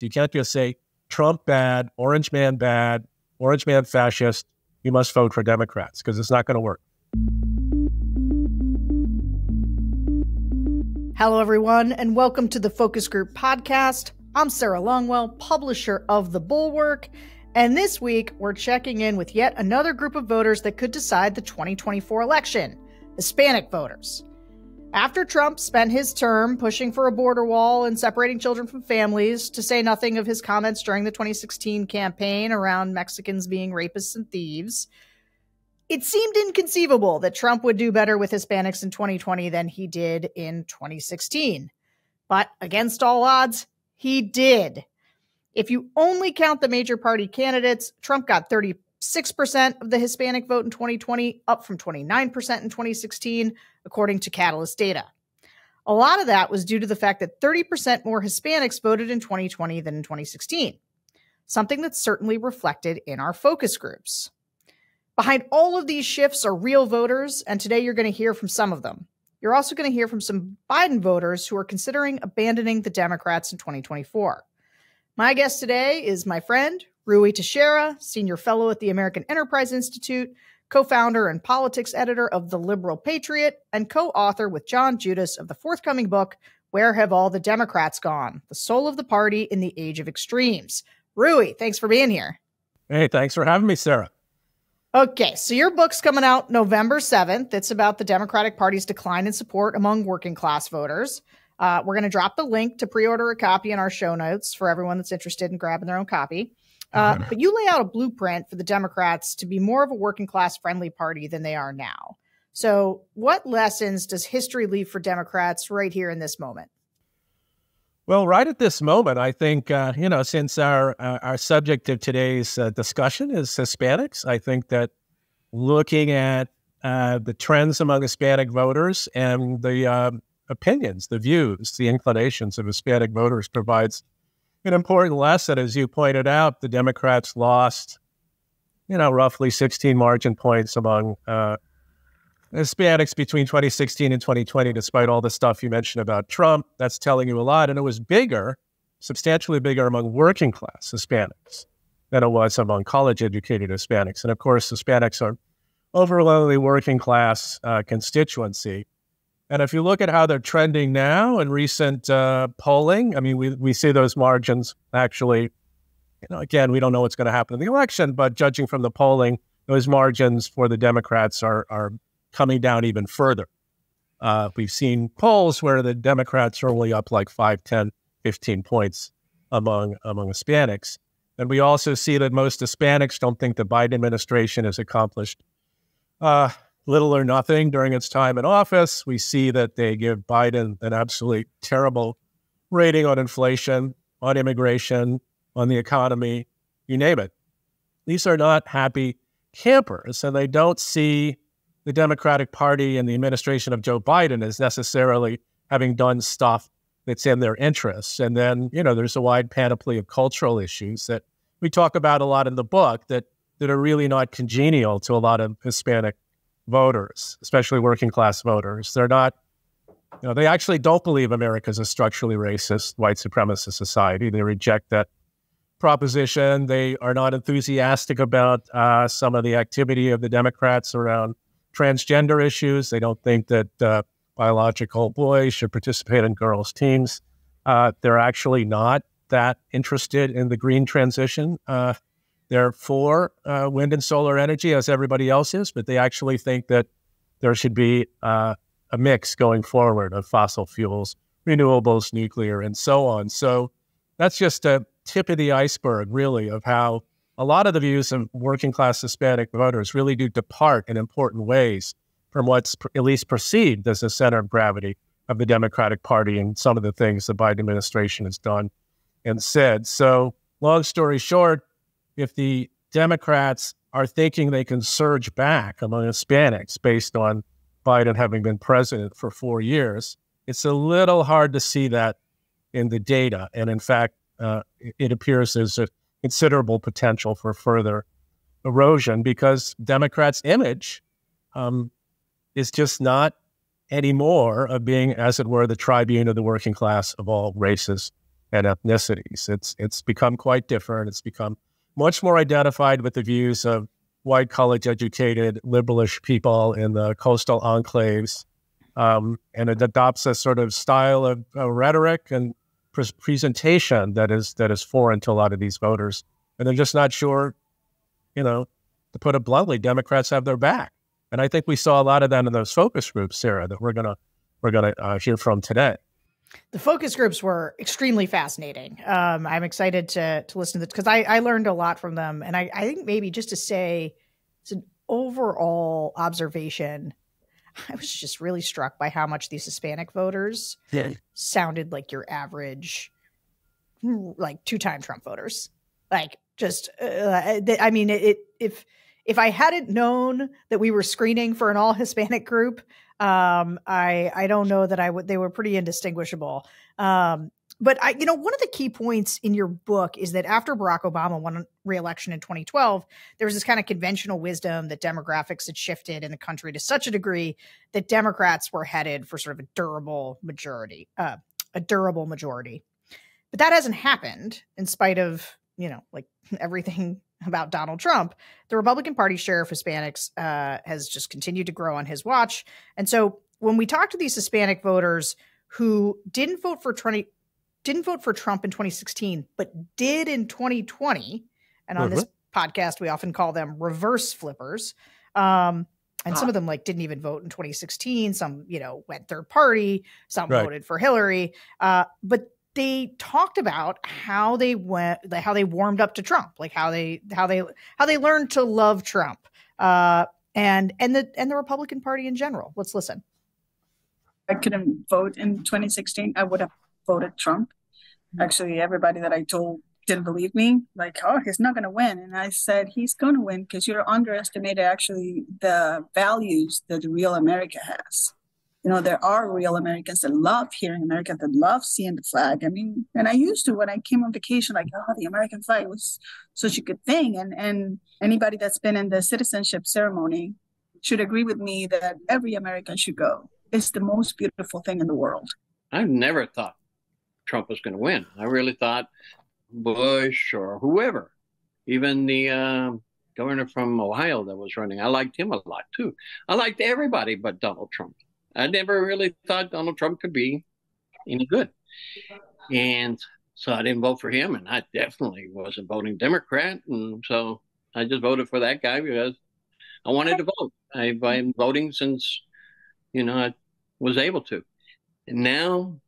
You can't just say Trump bad, Orange man bad, Orange man fascist. You must vote for Democrats because it's not going to work. Hello, everyone, and welcome to the Focus Group podcast. I'm Sarah Longwell, publisher of The Bulwark, and this week we're checking in with yet another group of voters that could decide the 2024 election Hispanic voters. After Trump spent his term pushing for a border wall and separating children from families, to say nothing of his comments during the 2016 campaign around Mexicans being rapists and thieves, it seemed inconceivable that Trump would do better with Hispanics in 2020 than he did in 2016. But against all odds, he did. If you only count the major party candidates, Trump got 36% of the Hispanic vote in 2020, up from 29% in 2016, according to Catalist data. A lot of that was due to the fact that 30% more Hispanics voted in 2020 than in 2016, something that's certainly reflected in our focus groups. Behind all of these shifts are real voters, and today you're going to hear from some of them. You're also going to hear from some Biden voters who are considering abandoning the Democrats in 2024. My guest today is my friend, Ruy Teixeira, senior fellow at the American Enterprise Institute, co founder and politics editor of The Liberal Patriot, and co author with John Judis of the forthcoming book, Where Have All the Democrats Gone? The Soul of the Party in the Age of Extremes. Ruy, thanks for being here. Hey, thanks for having me, Sarah. Okay, so your book's coming out November 7th. It's about the Democratic Party's decline in support among working class voters. Uh, we're going to drop the link to pre order a copy in our show notes for everyone that's interested in grabbing their own copy. Uh, but you lay out a blueprint for the Democrats to be more of a working class friendly party than they are now. So, what lessons does history leave for Democrats right here in this moment? Well, right at this moment, I think uh, you know, since our uh, our subject of today's uh, discussion is Hispanics, I think that looking at uh, the trends among Hispanic voters and the um, opinions, the views, the inclinations of Hispanic voters provides an important lesson. As you pointed out, the Democrats lost, you know, roughly 16 margin points among uh, Hispanics between 2016 and 2020, despite all the stuff you mentioned about Trump. That's telling you a lot. And it was bigger, substantially bigger among working class Hispanics than it was among college educated Hispanics. And of course, Hispanics are overwhelmingly working class uh, constituency. And if you look at how they're trending now in recent uh, polling, I mean, we, we see those margins actually, you know, again, we don't know what's going to happen in the election, but judging from the polling, those margins for the Democrats are, are coming down even further. Uh, we've seen polls where the Democrats are only up like 5, 10, 15 points among, among Hispanics. And we also see that most Hispanics don't think the Biden administration has accomplished uh, little or nothing during its time in office. We see that they give Biden an absolutely terrible rating on inflation, on immigration, on the economy, you name it. These are not happy campers, and they don't see the Democratic Party and the administration of Joe Biden as necessarily having done stuff that's in their interests. And then, you know, there's a wide panoply of cultural issues that we talk about a lot in the book that that are really not congenial to a lot of Hispanic voters, especially working class voters. They're not, you know, they actually don't believe America is a structurally racist, white supremacist society. They reject that proposition. They are not enthusiastic about uh, some of the activity of the Democrats around transgender issues. They don't think that uh, biological boys should participate in girls' teams. Uh, they're actually not that interested in the green transition. They're for uh, wind and solar energy, as everybody else is, but they actually think that there should be uh, a mix going forward of fossil fuels, renewables, nuclear, and so on. So that's just a tip of the iceberg, really, of how a lot of the views of working class Hispanic voters really do depart in important ways from what's at least perceived as the center of gravity of the Democratic Party and some of the things the Biden administration has done and said. So, long story short, if the Democrats are thinking they can surge back among Hispanics based on Biden having been president for four years, it's a little hard to see that in the data. And in fact, uh, it appears there's a considerable potential for further erosion because Democrats' image um, is just not anymore of being, as it were, the tribune of the working class of all races and ethnicities. It's it's become quite different. It's become much more identified with the views of white, college educated, liberalish people in the coastal enclaves. Um, and it adopts a sort of style of uh, rhetoric and pre- presentation that is that is foreign to a lot of these voters, and they're just not sure. You know, to put it bluntly, Democrats have their back, and I think we saw a lot of that in those focus groups, Sarah, that we're gonna we're gonna uh, hear from today. The focus groups were extremely fascinating. Um, I'm excited to to listen to this because I, I learned a lot from them, and I, I think maybe just to say it's an overall observation. I was just really struck by how much these Hispanic voters yeah. sounded like your average, like two time Trump voters. Like just, uh, I mean, it, if if I hadn't known that we were screening for an all Hispanic group, um, I I don't know that I would. They were pretty indistinguishable. Um, but I, you know, one of the key points in your book is that after Barack Obama won re-election in 2012, there was this kind of conventional wisdom that demographics had shifted in the country to such a degree that Democrats were headed for sort of a durable majority, uh, a durable majority. But that hasn't happened in spite of, you know, like everything about Donald Trump. The Republican Party share of Hispanics uh, has just continued to grow on his watch. And so when we talk to these Hispanic voters who didn't vote for 20, didn't vote for Trump in 2016, but did in 2020. And on mm-hmm. this podcast, we often call them reverse flippers. Um, and ah. some of them like didn't even vote in 2016. Some, you know, went third party. Some right. voted for Hillary. Uh, but they talked about how they went, how they warmed up to Trump, like how they, how they, how they learned to love Trump, uh, and and the and the Republican Party in general. Let's listen. I couldn't vote in 2016. I would have voted Trump. Actually, everybody that I told didn't believe me. Like, oh, he's not going to win. And I said, he's going to win because you're underestimating actually the values that the real America has. You know, there are real Americans that love hearing America, that love seeing the flag. I mean, and I used to when I came on vacation, like, oh, the American flag was such a good thing. And and anybody that's been in the citizenship ceremony should agree with me that every American should go. It's the most beautiful thing in the world. I've never thought Trump was going to win. I really thought Bush or whoever, even the uh, governor from Ohio that was running, I liked him a lot too. I liked everybody but Donald Trump. I never really thought Donald Trump could be any good. And so I didn't vote for him, and I definitely wasn't voting Democrat. And so I just voted for that guy because I wanted to vote. I've been voting since, you know, I was able to. And now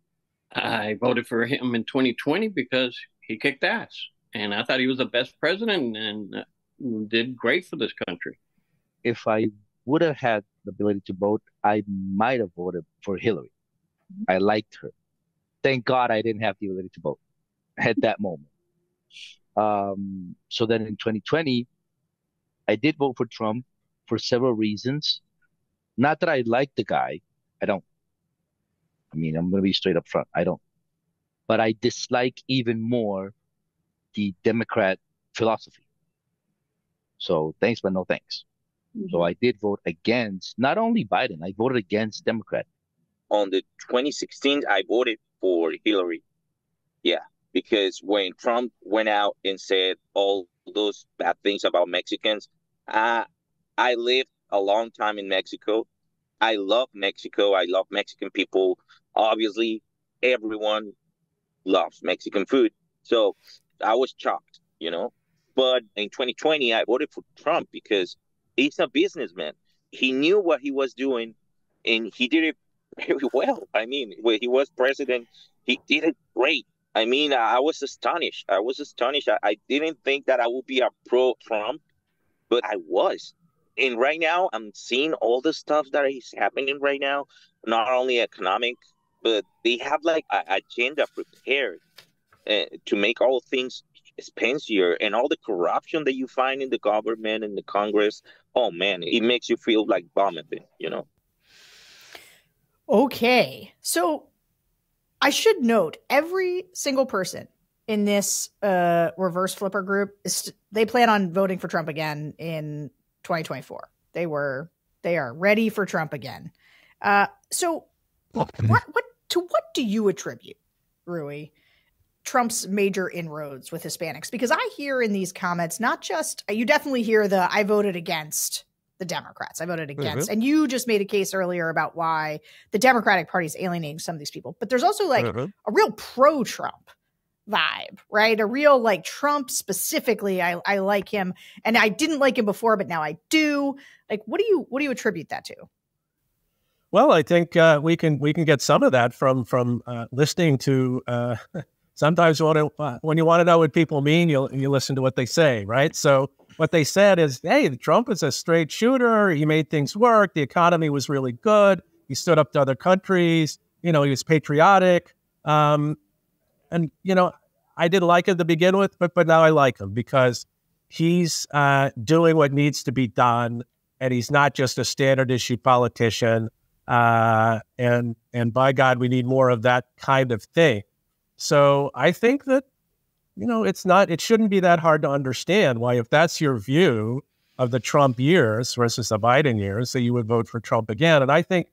I voted for him in 2020 because he kicked ass, and I thought he was the best president and uh, did great for this country. If I would have had the ability to vote, I might have voted for Hillary. I liked her. Thank God I didn't have the ability to vote at that moment. Um, so then in 2020, I did vote for Trump for several reasons. Not that I like the guy, I don't. I mean, I'm going to be straight up front. I don't. But I dislike even more the Democrat philosophy. So thanks, but no thanks. Mm-hmm. So I did vote against not only Biden, I voted against Democrat. On the 2016, I voted for Hillary. Yeah, because when Trump went out and said all those bad things about Mexicans, I I lived a long time in Mexico. I love Mexico. I love Mexican people obviously everyone loves Mexican food. So I was shocked, you know. But in 2020, I voted for Trump because he's a businessman. He knew what he was doing and he did it very well. I mean, when he was president, he did it great. I mean, I was astonished. I was astonished. I, I didn't think that I would be a pro Trump, but I was. And right now, I'm seeing all the stuff that is happening right now, not only economic, but they have like an agenda prepared uh, to make all things expensive and all the corruption that you find in the government and the Congress. Oh man, it makes you feel like vomiting, you know. Okay, so I should note every single person in this uh, reverse flipper group is they plan on voting for Trump again in 2024. They were they are ready for Trump again. Uh, so what what to what do you attribute, Ruy, Trump's major inroads with Hispanics? Because I hear in these comments, not just you definitely hear the I voted against the Democrats. I voted against. Mm-hmm. And you just made a case earlier about why the Democratic Party is alienating some of these people. But there's also like mm-hmm. a real pro Trump vibe, right? A real like Trump specifically. I, I like him and I didn't like him before, but now I do. Like, what do you what do you attribute that to? Well, I think uh, we can we can get some of that from from uh, listening to. Uh, sometimes you want to uh, when you want to know what people mean, you you listen to what they say, right? So what they said is, "Hey, Trump is a straight shooter. He made things work. The economy was really good. He stood up to other countries. You know, he was patriotic." Um, and you know, I didn't like him to begin with, but but now I like him because he's uh, doing what needs to be done, and he's not just a standard issue politician. Uh, and and by God, we need more of that kind of thing. So I think that you know it's not it shouldn't be that hard to understand why if that's your view of the Trump years versus the Biden years, that you would vote for Trump again. And I think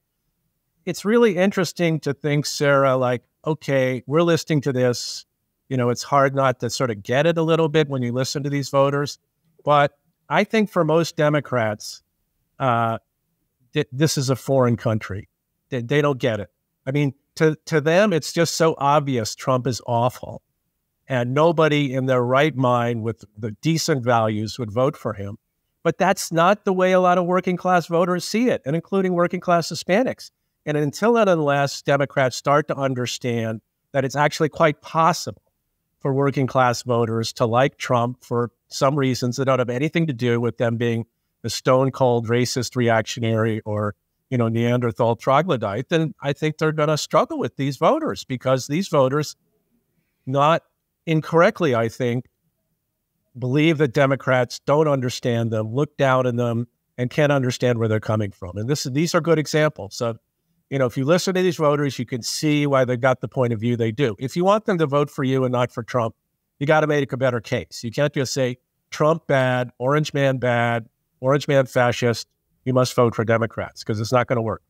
it's really interesting to think, Sarah, like okay, we're listening to this. You know, it's hard not to sort of get it a little bit when you listen to these voters. But I think for most Democrats, uh, th- this is a foreign country. They, they don't get it. I mean, to, to them, it's just so obvious Trump is awful. And nobody in their right mind with the decent values would vote for him. But that's not the way a lot of working class voters see it, and including working class Hispanics. And until and unless Democrats start to understand that it's actually quite possible for working class voters to like Trump for some reasons that don't have anything to do with them being a stone cold racist reactionary or you know Neanderthal troglodyte, then I think they're going to struggle with these voters because these voters, not incorrectly, I think, believe that Democrats don't understand them, look down on them, and can't understand where they're coming from. And this these are good examples of you know, if you listen to these voters, you can see why they got the point of view they do. If you want them to vote for you and not for Trump, you got to make a better case. You can't just say Trump bad, Orange man bad, Orange man fascist. You must vote for Democrats because it's not going to work.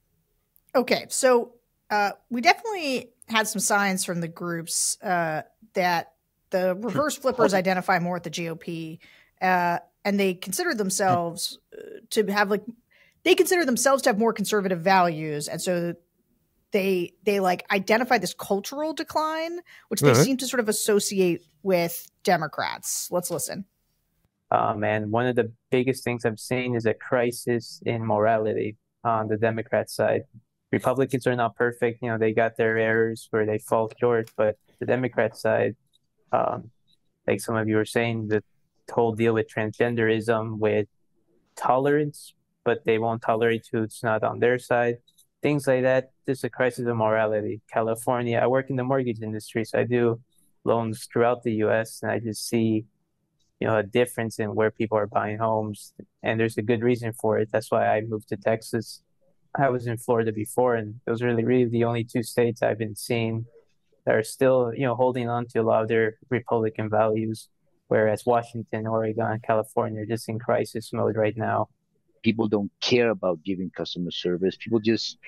Okay, so uh, we definitely had some signs from the groups uh, that the reverse flippers identify more with the GOP, uh, and they consider themselves uh, to have like they consider themselves to have more conservative values, and so they they like identify this cultural decline, which they seem to sort of associate with Democrats. Let's listen. Um, and one of the biggest things I've seen is a crisis in morality on the Democrat side. Republicans are not perfect. You know, they got their errors where they fall short, but the Democrat side, um, like some of you were saying, the whole deal with transgenderism, with tolerance but they won't tolerate you. It's not on their side. Things like that. This is a crisis of morality. California, I work in the mortgage industry, so I do loans throughout the US and I just see, you know, a difference in where people are buying homes. And there's a good reason for it. That's why I moved to Texas. I was in Florida before, and those are really, really the only two states I've been seeing that are still, you know, holding on to a lot of their Republican values. Whereas Washington, Oregon, California are just in crisis mode right now people don't care about giving customer service. People just,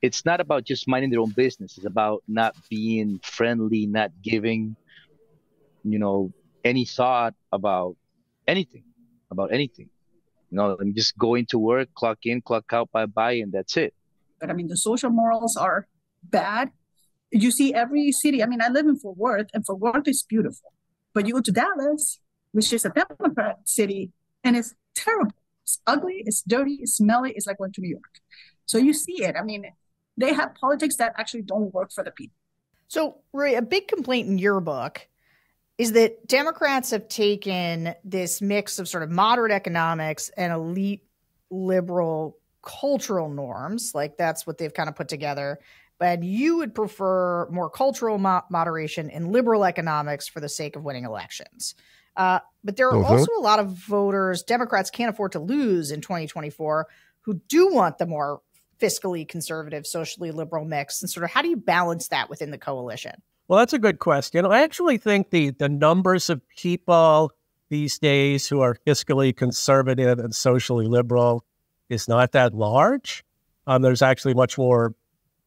it's not about just minding their own business. It's about not being friendly, not giving, you know, any thought about anything, about anything. You know, I'm just going to work, clock in, clock out, bye bye, and that's it. But I mean, the social morals are bad. You see every city. I mean, I live in Fort Worth, and Fort Worth is beautiful. But you go to Dallas, which is a Democrat city, and it's terrible. It's ugly, it's dirty, it's smelly, it's like going to New York. So you see it. I mean, they have politics that actually don't work for the people. So, Roy, a big complaint in your book is that Democrats have taken this mix of sort of moderate economics and elite liberal cultural norms, like that's what they've kind of put together. But you would prefer more cultural mo- moderation and liberal economics for the sake of winning elections. Uh, but there are uh-huh. also a lot of voters, Democrats can't afford to lose in 2024, who do want the more fiscally conservative, socially liberal mix. And sort of how do you balance that within the coalition? Well, that's a good question. I actually think the, the numbers of people these days who are fiscally conservative and socially liberal is not that large. Um, there's actually much more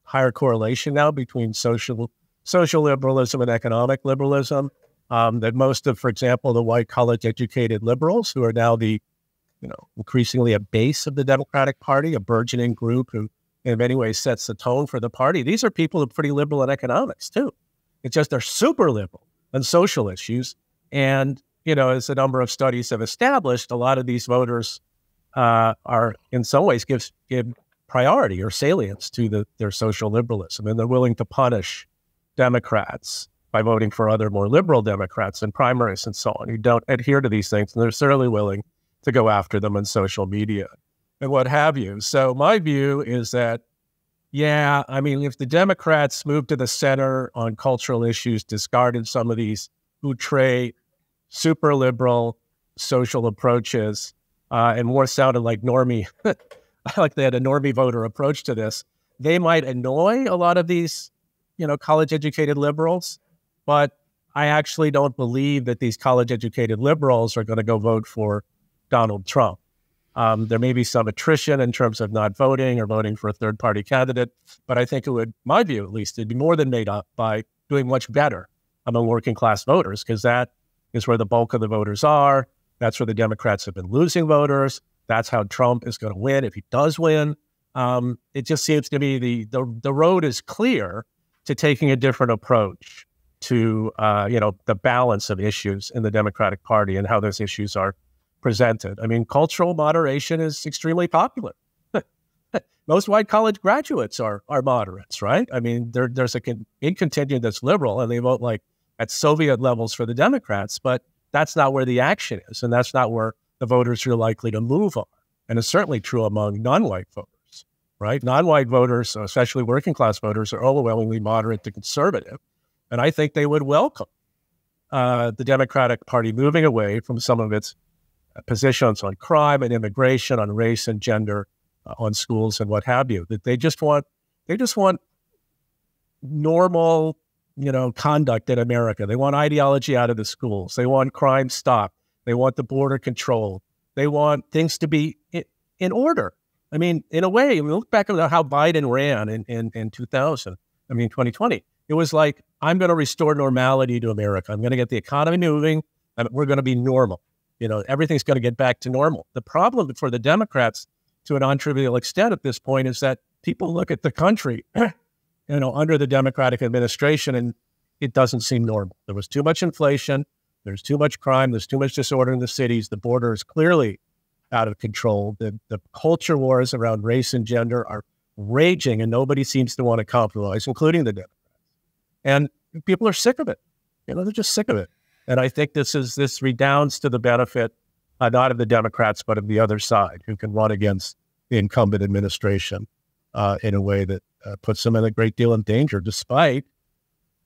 higher correlation now between social social liberalism and economic liberalism. Um, that most of, for example, the white college educated liberals who are now the, you know, increasingly a base of the Democratic Party, a burgeoning group who in many ways sets the tone for the party. These are people who are pretty liberal in economics too. It's just they're super liberal on social issues. And, you know, as a number of studies have established, a lot of these voters uh, are in some ways give, give priority or salience to the, their social liberalism, and they're willing to punish Democrats by voting for other more liberal Democrats in primaries and so on who don't adhere to these things, and they're certainly willing to go after them on social media and what have you. So my view is that, yeah, I mean, if the Democrats moved to the center on cultural issues, discarded some of these outre, super liberal social approaches, uh, and more sounded like normie like they had a normie voter approach to this. They might annoy a lot of these, you know, college educated liberals, but I actually don't believe that these college educated liberals are going to go vote for Donald Trump. Um, there may be some attrition in terms of not voting or voting for a third party candidate, but I think it would, my view at least, it'd be more than made up by doing much better among working class voters, because that is where the bulk of the voters are. That's where the Democrats have been losing voters. That's how Trump is going to win if he does win. Um, it just seems to me the, the the road is clear to taking a different approach to uh, you know the balance of issues in the Democratic Party and how those issues are presented. I mean, cultural moderation is extremely popular. Most white college graduates are are moderates, right? I mean, there, there's a con- contingent that's liberal, and they vote like at Soviet levels for the Democrats, but that's not where the action is, and that's not where the voters are likely to move on. And it's certainly true among non white voters, right? Non white voters, especially working class voters, are overwhelmingly moderate to conservative. And I think they would welcome uh, the Democratic Party moving away from some of its positions on crime and immigration, on race and gender, uh, on schools and what have you. That they just want, they just want normal, you know, conduct in America. They want ideology out of the schools. They want crime stopped. They want the border control. They want things to be in, in order. I mean, in a way, mean, look back at how Biden ran in, in, in 2000, I mean, 2020. It was like, I'm going to restore normality to America. I'm going to get the economy moving, and we're going to be normal. You know, everything's going to get back to normal. The problem for the Democrats, to a non-trivial extent at this point, is that people look at the country, you know, under the Democratic administration, and it doesn't seem normal. There was too much inflation. There's too much crime. There's too much disorder in the cities. The border is clearly out of control. The, the culture wars around race and gender are raging, and nobody seems to want to compromise, including the Democrats. And people are sick of it. You know, they're just sick of it. And I think this is this redounds to the benefit uh, not of the Democrats, but of the other side, who can run against the incumbent administration uh, in a way that uh, puts them in a great deal of danger, despite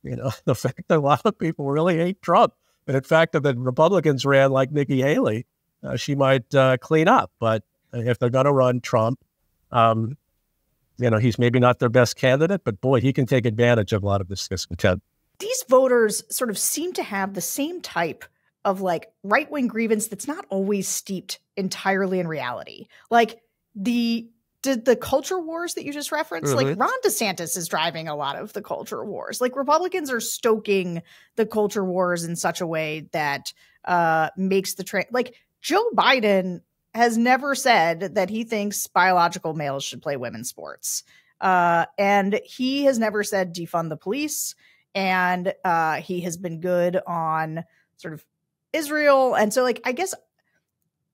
you know the fact that a lot of people really hate Trump. But in fact, if the Republicans ran like Nikki Haley, uh, she might uh, clean up. But if they're going to run Trump, um, you know, he's maybe not their best candidate, but boy, he can take advantage of a lot of this discontent. These voters sort of seem to have the same type of like right wing grievance that's not always steeped entirely in reality. Like the did the culture wars that you just referenced, mm-hmm. like Ron DeSantis is driving a lot of the culture wars. Like Republicans are stoking the culture wars in such a way that uh, makes the train like Joe Biden has never said that he thinks biological males should play women's sports. Uh, and he has never said defund the police. And uh, he has been good on sort of Israel. And so, like, I guess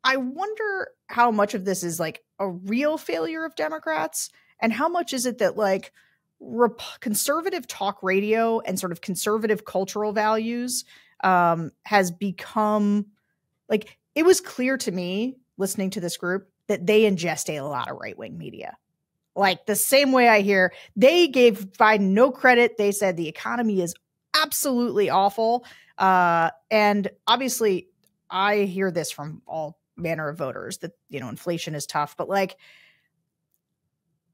I wonder how much of this is like a real failure of Democrats and how much is it that like rep- conservative talk radio and sort of conservative cultural values um, has become like it was clear to me listening to this group that they ingest a lot of right wing media. Like the same way I hear they gave Biden no credit. They said the economy is absolutely awful. Uh, and obviously, I hear this from all manner of voters that you know inflation is tough but like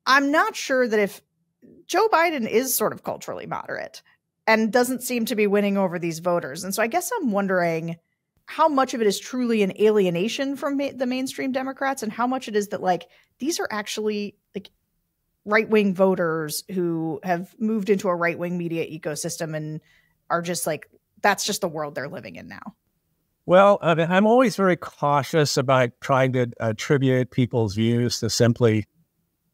i'm not sure that if joe biden is sort of culturally moderate and doesn't seem to be winning over these voters and so i guess i'm wondering how much of it is truly an alienation from ma- the mainstream democrats and how much it is that like these are actually like right wing voters who have moved into a right wing media ecosystem and are just like, that's just the world they're living in now? Well, I mean, I'm always very cautious about trying to attribute people's views to simply,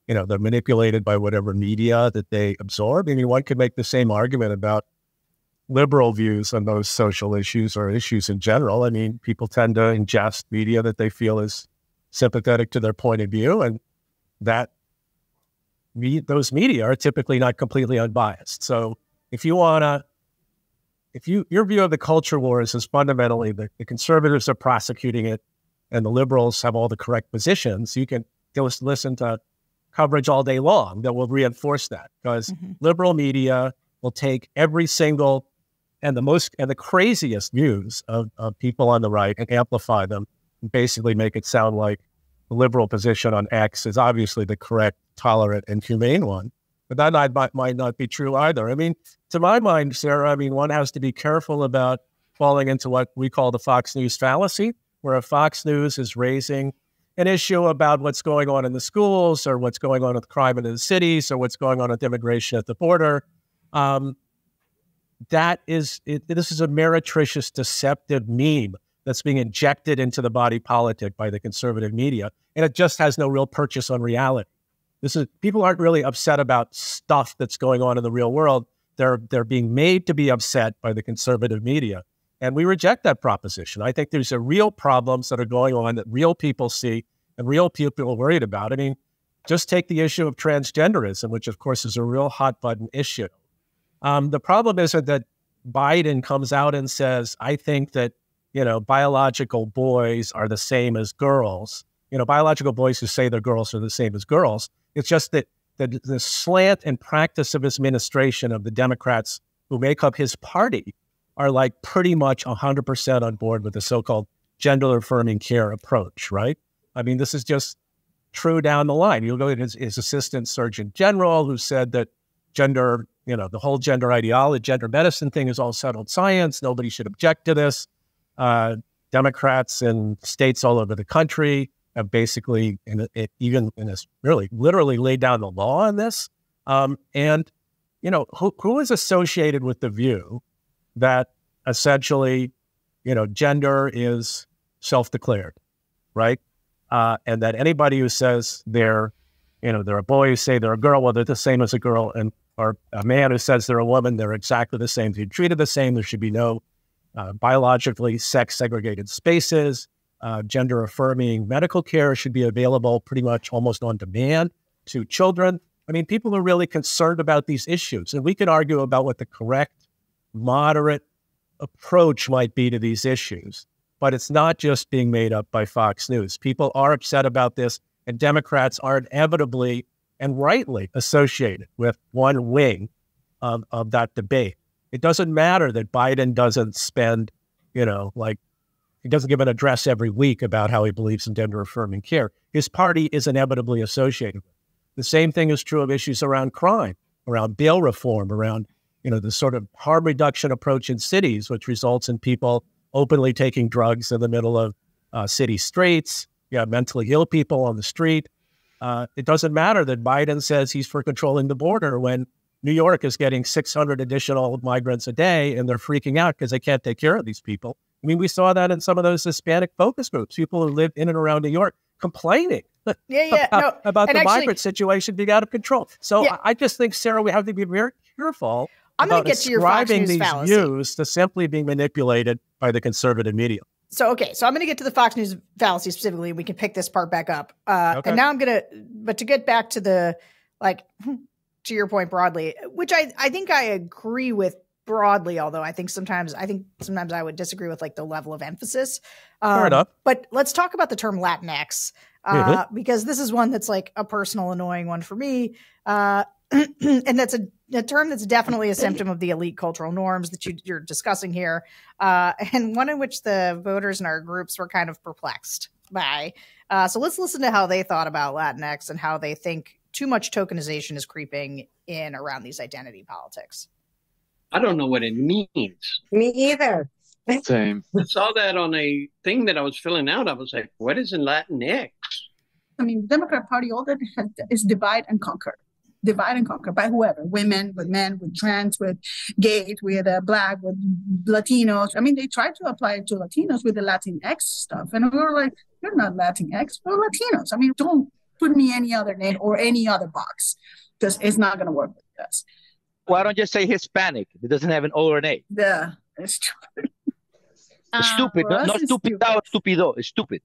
you know, they're manipulated by whatever media that they absorb. I mean, one could make the same argument about liberal views on those social issues or issues in general. I mean, people tend to ingest media that they feel is sympathetic to their point of view, and that me, those media are typically not completely unbiased. So, if you want to if you your view of the culture wars is fundamentally the, the conservatives are prosecuting it and the liberals have all the correct positions, you can just listen to coverage all day long that will reinforce that because mm-hmm. liberal media will take every single and the most and the craziest views of, of people on the right and amplify them and basically make it sound like liberal position on X is obviously the correct, tolerant, and humane one. But that might, might not be true either. I mean, to my mind, Sarah, I mean, one has to be careful about falling into what we call the Fox News fallacy, where Fox News is raising an issue about what's going on in the schools or what's going on with crime in the cities or what's going on with immigration at the border. Um, that is, it, this is a meretricious, deceptive meme that's being injected into the body politic by the conservative media, and it just has no real purchase on reality. This is people aren't really upset about stuff that's going on in the real world. They're they're being made to be upset by the conservative media. And we reject that proposition. I think there's a real problems that are going on that real people see and real people are worried about. I mean, just take the issue of transgenderism, which of course is a real hot button issue. Um, the problem isn't that Biden comes out and says, I think that, you know, biological boys are the same as girls. You know, biological boys who say they're girls are the same as girls. It's just that the, the slant and practice of his administration of the Democrats who make up his party are like pretty much 100% on board with the so-called gender affirming care approach, right? I mean, this is just true down the line. You'll go to his, his assistant surgeon general who said that gender, you know, the whole gender ideology, gender medicine thing is all settled science. Nobody should object to this. Uh, Democrats in states all over the country have basically, in it, even in this, really literally laid down the law on this. Um, and, you know, who, who is associated with the view that essentially, you know, gender is self declared, right? Uh, and that anybody who says they're, you know, they're a boy who say they're a girl, well, they're the same as a girl, and or a man who says they're a woman, they're exactly the same. They're treated the same. There should be no uh, biologically sex segregated spaces. Uh, gender affirming medical care should be available pretty much almost on demand to children. I mean, people are really concerned about these issues, and we can argue about what the correct, moderate approach might be to these issues. But it's not just being made up by Fox News. People are upset about this, and Democrats are inevitably and rightly associated with one wing of, of that debate. It doesn't matter that Biden doesn't spend, you know, like he doesn't give an address every week about how he believes in gender affirming care. His party is inevitably associated with. The same thing is true of issues around crime, around bail reform, around you know the sort of harm reduction approach in cities, which results in people openly taking drugs in the middle of uh, city streets. You have mentally ill people on the street. Uh, it doesn't matter that Biden says he's for controlling the border when New York is getting 600 additional migrants a day and they're freaking out because they can't take care of these people. I mean, we saw that in some of those Hispanic focus groups, people who live in and around New York complaining yeah, yeah, about, no, about the actually, migrant situation being out of control. So yeah. I just think, Sarah, we have to be very careful I'm about get to your Fox ascribing these fallacy. views to simply being manipulated by the conservative media. So okay, so I'm going to get to the Fox News fallacy specifically. And we can pick this part back up. Uh, Okay. And now I'm going to, but to get back to the like to your point broadly, which I I think I agree with broadly. Although I think sometimes I think sometimes I would disagree with like the level of emphasis. Fair Um, enough. But let's talk about the term Latinx uh, because this is one that's like a personal annoying one for me. Uh, and that's a, a term that's definitely a symptom of the elite cultural norms that you, you're discussing here, uh, and one in which the voters in our groups were kind of perplexed by. Uh, so let's listen to how they thought about Latinx and how they think too much tokenization is creeping in around these identity politics. I don't know what it means. Me either. Same. I saw that on a thing that I was filling out. I was like, what is in Latinx? I mean, the Democrat Party, all that has is divide and conquer. divide and conquer by whoever women, with men, with trans, with gays, with uh, black, with Latinos. I mean, they tried to apply it to Latinos with the Latinx stuff. And we were like, you're not Latinx, we're Latinos. I mean, don't put me any other name or any other box because it's not going to work with us. Why don't you say Hispanic? It doesn't have an O or an A. Yeah, it's stupid. stupid. Uh, no, for no us, stupid, stupido. It's stupid.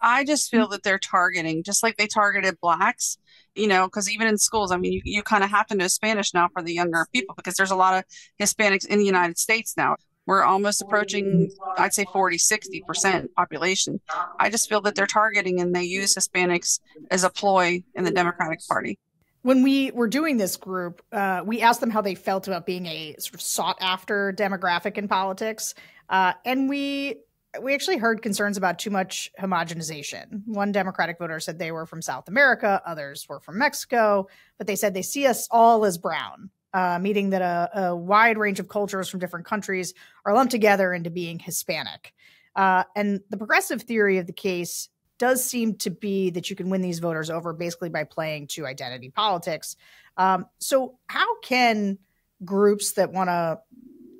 I just feel that they're targeting, just like they targeted blacks, you know, because even in schools, I mean, you, you kind of have to know Spanish now for the younger people because there's a lot of Hispanics in the United States now. We're almost approaching, I'd say 40, 60% population. I just feel that they're targeting and they use Hispanics as a ploy in the Democratic Party. When we were doing this group, uh, we asked them how they felt about being a sort of sought after demographic in politics. Uh, and we we actually heard concerns about too much homogenization. One Democratic voter said they were from South America, others were from Mexico, but they said they see us all as brown, uh, meaning that a, a, wide range of cultures from different countries are lumped together into being Hispanic. Uh, and the progressive theory of the case does seem to be that you can win these voters over basically by playing to identity politics. Um, so, how can groups that want to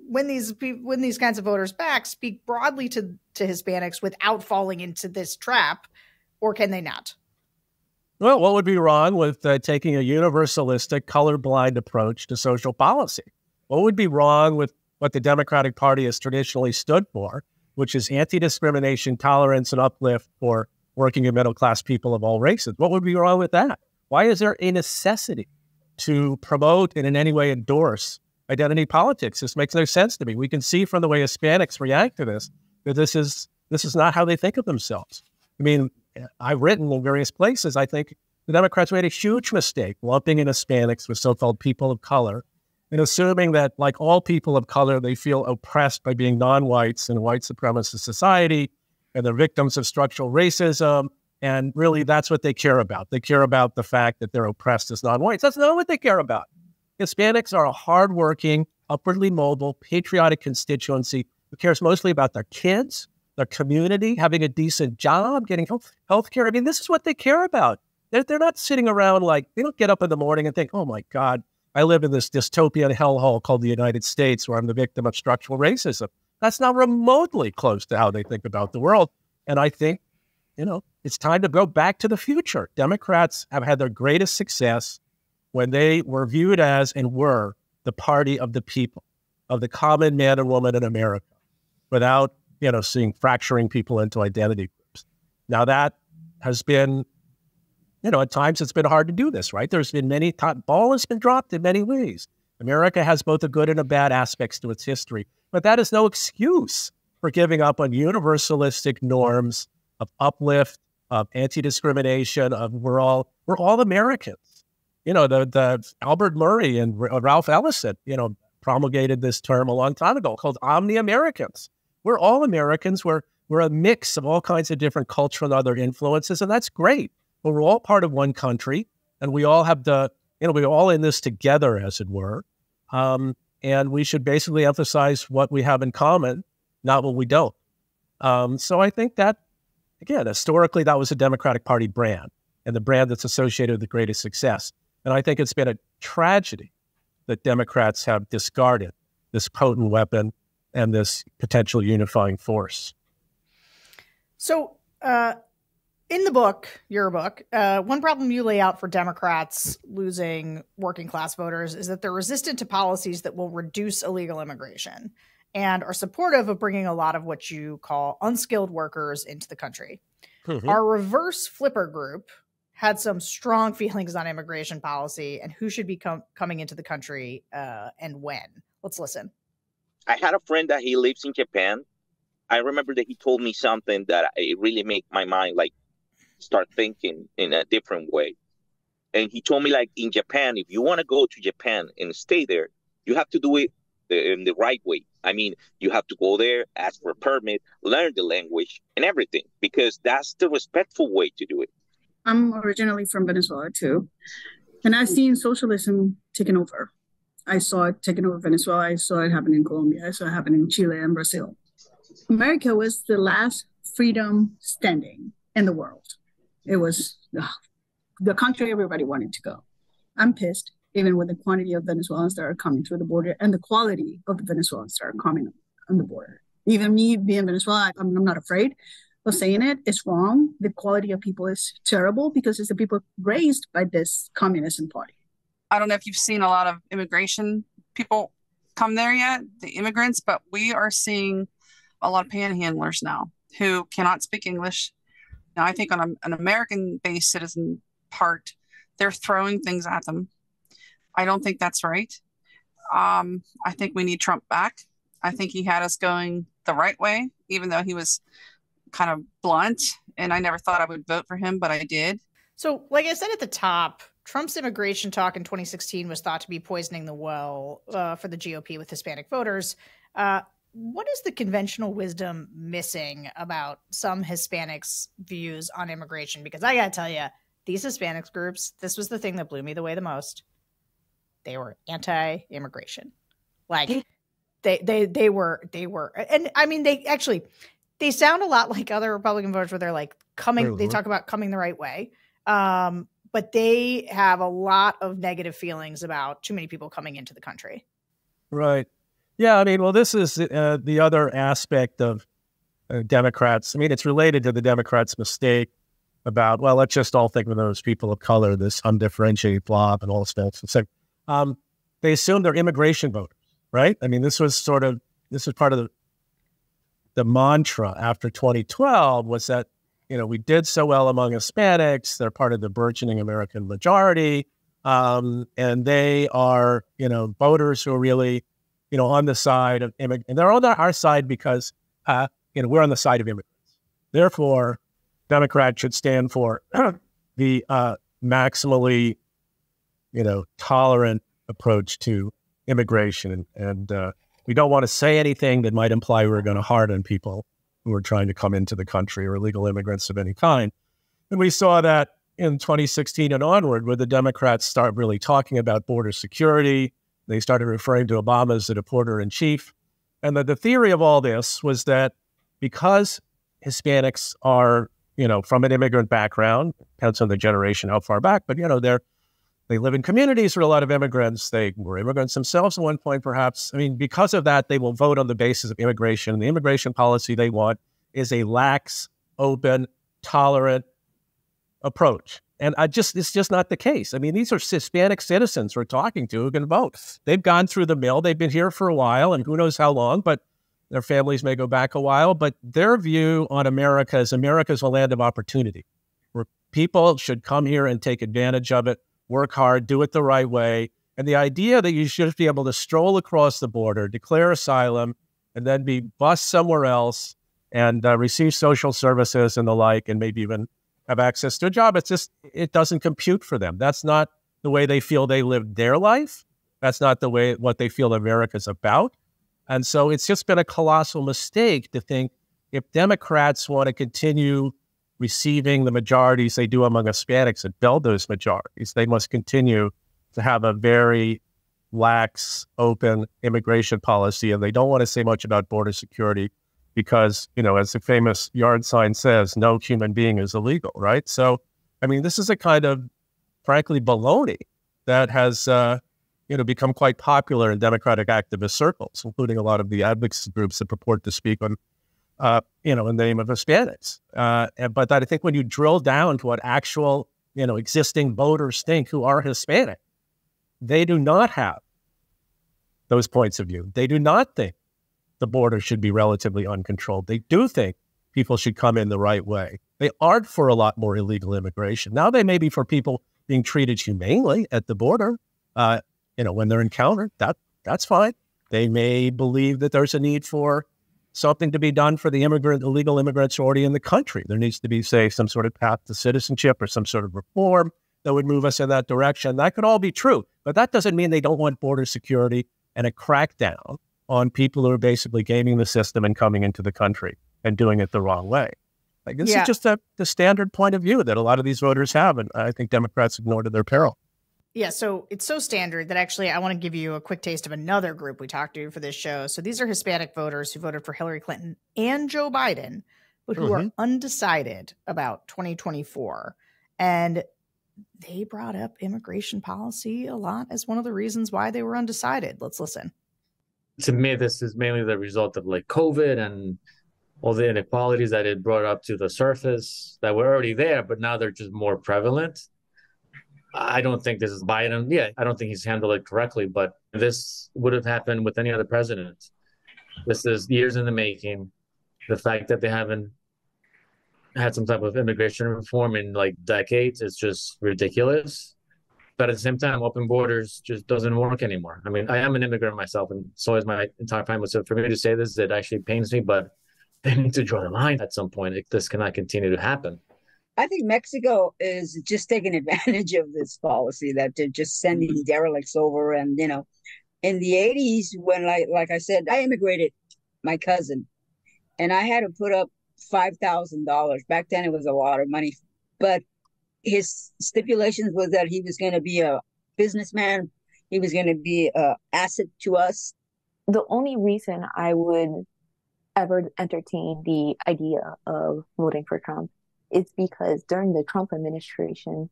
win these when these kinds of voters back speak broadly to to Hispanics without falling into this trap, or can they not? Well, what would be wrong with uh, taking a universalistic, colorblind approach to social policy? What would be wrong with what the Democratic Party has traditionally stood for, which is anti discrimination, tolerance, and uplift for working and middle class people of all races? What would be wrong with that? Why is there a necessity to promote and in any way endorse identity politics. This makes no sense to me. We can see from the way Hispanics react to this that this is this is not how they think of themselves. I mean, Uh, I've written in various places. I think the Democrats made a huge mistake lumping in Hispanics with so-called people of color, and assuming that, like all people of color, they feel oppressed by being non-whites in a white supremacist society, and they're victims of structural racism. And really, that's what they care about. They care about the fact that they're oppressed as non-whites. That's not what they care about. Hispanics are a hardworking, upwardly mobile, patriotic constituency who cares mostly about their kids, their community, having a decent job, getting health care. I mean, this is what they care about. They're, they're not sitting around like, they don't get up in the morning and think, oh my God, I live in this dystopian hellhole called the United States where I'm the victim of structural racism. That's not remotely close to how they think about the world. And I think, you know, it's time to go back to the future. Democrats have had their greatest success when they were viewed as and were the party of the people, of the common man and woman in America, without, you know, seeing fracturing people into identity groups. Now that has been, you know, at times it's been hard to do this, right? There's been many times, ball has been dropped in many ways. America has both a good and a bad aspects to its history, but that is no excuse for giving up on universalistic norms of uplift, of anti-discrimination, of we're all we're all Americans you know, the, the Albert Murray and Ralph Ellison, you know, promulgated this term a long time ago called omni Americans. We're all Americans. We're, we're a mix of all kinds of different cultural and other influences, and that's great. But we're all part of one country, and we all have the, you know, we're all in this together, as it were. Um, and we should basically emphasize what we have in common, not what we don't. Um, so I think that, again, historically, that was a Democratic Party brand and the brand that's associated with the greatest success. And I think it's been a tragedy that Democrats have discarded this potent weapon and this potential unifying force. So, uh, in the book, your book, uh, one problem you lay out for Democrats losing working class voters is that they're resistant to policies that will reduce illegal immigration and are supportive of bringing a lot of what you call unskilled workers into the country. Mm-hmm. Our reverse flipper group, had some strong feelings on immigration policy and who should be com- coming into the country uh, and when. Let's listen. I had a friend that he lives in Japan. I remember that he told me something that it really made my mind like start thinking in a different way. And he told me like in Japan, if you want to go to Japan and stay there, you have to do it in the right way. I mean, you have to go there, ask for a permit, learn the language and everything, because that's the respectful way to do it. I'm originally from Venezuela too, and I've seen socialism taken over. I saw it taken over Venezuela. I saw it happen in Colombia. I saw it happen in Chile and Brazil. America was the last freedom standing in the world. It was the country everybody wanted to go. I'm pissed, even with the quantity of Venezuelans that are coming through the border and the quality of the Venezuelans that are coming on the border. Even me being Venezuela, I'm, I'm not afraid of saying it. It's wrong. The quality of people is terrible because it's the people raised by this communism party. I don't know if you've seen a lot of immigration people come there yet, the immigrants, but we are seeing a lot of panhandlers now who cannot speak English. Now, I think on a, an American based citizen part, they're throwing things at them. I don't think that's right. Um, I think we need Trump back. I think he had us going the right way, even though he was kind of blunt. And I never thought I would vote for him, but I did. So, like I said at the top, Trump's immigration talk in 2016 was thought to be poisoning the well uh, for the GOP with Hispanic voters. Uh, what is the conventional wisdom missing about some Hispanics' views on immigration? Because I got to tell you, these Hispanics groups, this was the thing that blew me the way the most. They were anti-immigration, like they they they were they were, and I mean they actually they sound a lot like other Republican voters where they're like coming. They talk about coming the right way. Um, but they have a lot of negative feelings about too many people coming into the country. Right. Yeah. I mean, well, this is uh, the other aspect of uh, Democrats. I mean, it's related to the Democrats' mistake about, well, let's just all think of those people of color, this undifferentiated blob and all this stuff. So um, they assume they're immigration voters, right? I mean, this was sort of, this was part of the, the mantra after 2012 was that you know, we did so well among Hispanics. They're part of the burgeoning American majority. Um, and they are, you know, voters who are really, you know, on the side of immigrants. And they're on our side because, uh, you know, we're on the side of immigrants. Therefore, Democrats should stand for the uh, maximally, you know, tolerant approach to immigration. And, uh, we don't want to say anything that might imply we're going to harden people who are trying to come into the country or illegal immigrants of any kind. And we saw that in 2016 and onward, where the Democrats start really talking about border security. They started referring to Obama as the deporter in chief. And the, the theory of all this was that because Hispanics are, you know, from an immigrant background, depends on the generation how far back, but, you know, they're they live in communities where a lot of immigrants. They were immigrants themselves at one point, perhaps. I mean, because of that, they will vote on the basis of immigration. The immigration policy they want is a lax, open, tolerant approach. And I just it's just not the case. I mean, these are Hispanic citizens we're talking to who can vote. They've gone through the mill. They've been here for a while, and who knows how long, but their families may go back a while. But their view on America is America's a land of opportunity, where people should come here and take advantage of it work hard, do it the right way. And the idea that you should be able to stroll across the border, declare asylum, and then be bused somewhere else and uh, receive social services and the like, and maybe even have access to a job, it's just, it doesn't compute for them. That's not the way they feel they live their life. That's not the way what they feel America's about. And so it's just been a colossal mistake to think if Democrats want to continue receiving the majorities they do among Hispanics and build those majorities. They must continue to have a very lax, open immigration policy. And they don't want to say much about border security because, you know, as the famous yard sign says, no human being is illegal, right? So, I mean, this is a kind of, frankly, baloney that has, uh, you know, become quite popular in Democratic activist circles, including a lot of the advocacy groups that purport to speak on uh, you know, in the name of Hispanics. Uh, but I think when you drill down to what actual, you know, existing voters think who are Hispanic, they do not have those points of view. They do not think the border should be relatively uncontrolled. They do think people should come in the right way. They aren't for a lot more illegal immigration. Now they may be for people being treated humanely at the border. Uh, you know, when they're encountered, that that's fine. They may believe that there's a need for something to be done for the immigrant, illegal immigrants already in the country. There needs to be, say, some sort of path to citizenship or some sort of reform that would move us in that direction. That could all be true, but that doesn't mean they don't want border security and a crackdown on people who are basically gaming the system and coming into the country and doing it the wrong way. Like this yeah. is just a, the standard point of view that a lot of these voters have, and I think Democrats ignore to their peril. Yeah, so it's so standard that actually I want to give you a quick taste of another group we talked to for this show. So these are Hispanic voters who voted for Hillary Clinton and Joe Biden, but who mm-hmm. are undecided about 2024. And they brought up immigration policy a lot as one of the reasons why they were undecided. Let's listen. To me, this is mainly the result of like COVID and all the inequalities that it brought up to the surface that were already there, but now they're just more prevalent. I don't think this is Biden. Yeah, I don't think he's handled it correctly, but this would have happened with any other president. This is years in the making. The fact that they haven't had some type of immigration reform in like decades is just ridiculous. But at the same time, open borders just doesn't work anymore. I mean, I am an immigrant myself, and so is my entire family. So for me to say this, it actually pains me, but they need to draw the line at some point. This cannot continue to happen. I think Mexico is just taking advantage of this policy that they're just sending mm-hmm. derelicts over. And, you know, in the 80s, when, like, like I said, I immigrated my cousin and I had to put up $5,000. Back then, it was a lot of money. But his stipulations was that he was going to be a businessman, he was going to be an asset to us. The only reason I would ever entertain the idea of voting for Trump is because during the Trump administration,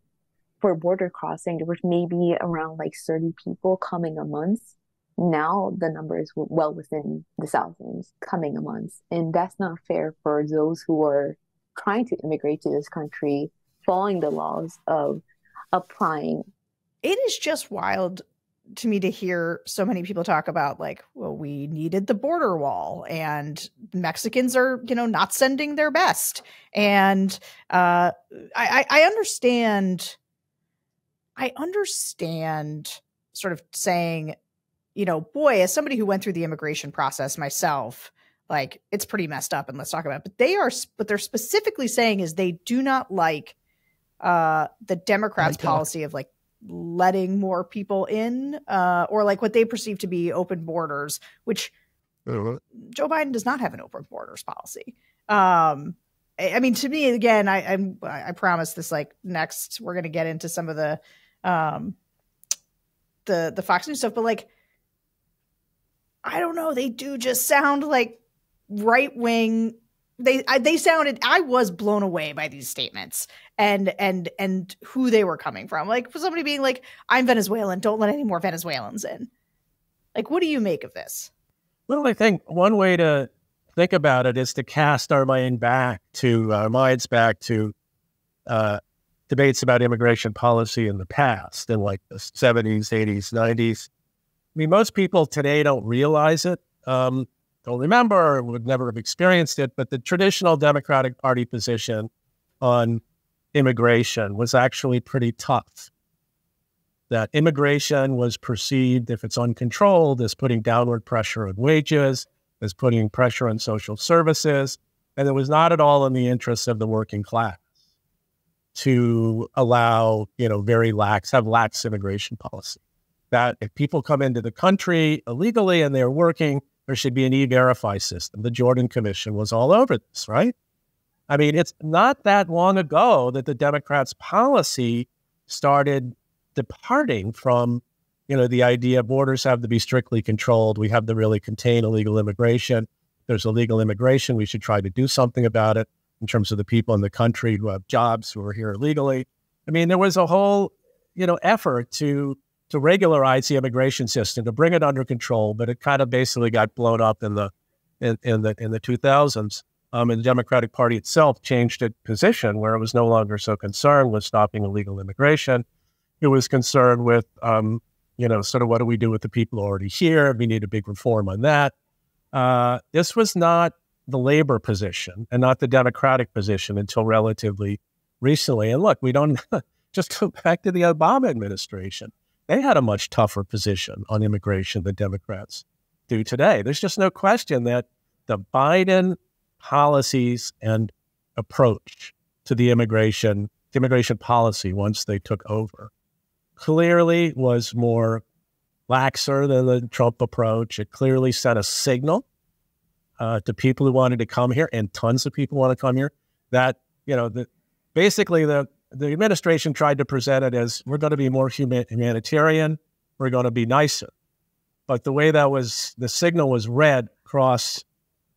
for border crossing, there was maybe around like 30 people coming a month. Now the number is well within the thousands coming a month. And that's not fair for those who are trying to immigrate to this country, following the laws of applying. It is just wild to me to hear so many people talk about like well we needed the border wall and mexicans are you know not sending their best. And uh i i understand i understand sort of saying you know boy as somebody who went through the immigration process myself like it's pretty messed up and let's talk about it. But they are what they're specifically saying is they do not like uh the democrats policy of like letting more people in uh, or like what they perceive to be open borders, which Joe Biden does not have an open borders policy. Um, I, I mean, to me, again, I, I'm, I promise this like next, we're going to get into some of the, um, the, the Fox News stuff, but like, I don't know. They do just sound like right wing they I, they sounded I was blown away by these statements and and and who they were coming from. Like for somebody being like, "I'm Venezuelan, don't let any more Venezuelans in." Like, what do you make of this? Well, I think one way to think about it is to cast our mind back to our minds back to uh, debates about immigration policy in the past, in like the 70s, 80s, 90s. I mean, most people today don't realize it. Um, don't remember or would never have experienced it, but the traditional Democratic Party position on immigration was actually pretty tough. That immigration was perceived, if it's uncontrolled, as putting downward pressure on wages, as putting pressure on social services, and it was not at all in the interests of the working class to allow, you know, very lax, have lax immigration policy. That if people come into the country illegally and they're working, there should be an e-verify system. The Jordan Commission was all over this, right? I mean, it's not that long ago that the Democrats' policy started departing from, you know, the idea borders have to be strictly controlled. We have to really contain illegal immigration. There's illegal immigration. We should try to do something about it in terms of the people in the country who have jobs who are here illegally. I mean, there was a whole, you know, effort to to regularize the immigration system, to bring it under control, but it kind of basically got blown up in the in, in the in the 2000s. Um, and the Democratic Party itself changed its position where it was no longer so concerned with stopping illegal immigration. It was concerned with, um, you know, sort of what do we do with the people already here? We need a big reform on that. Uh, this was not the labor position and not the Democratic position until relatively recently. And look, we don't just go back to the Obama administration they had a much tougher position on immigration than Democrats do today. There's just no question that the Biden policies and approach to the immigration immigration policy once they took over clearly was more laxer than the Trump approach. It clearly sent a signal uh, to people who wanted to come here, and tons of people want to come here. That you know, the, basically the the administration tried to present it as we're going to be more humanitarian, we're going to be nicer. But the way that was, the signal was read across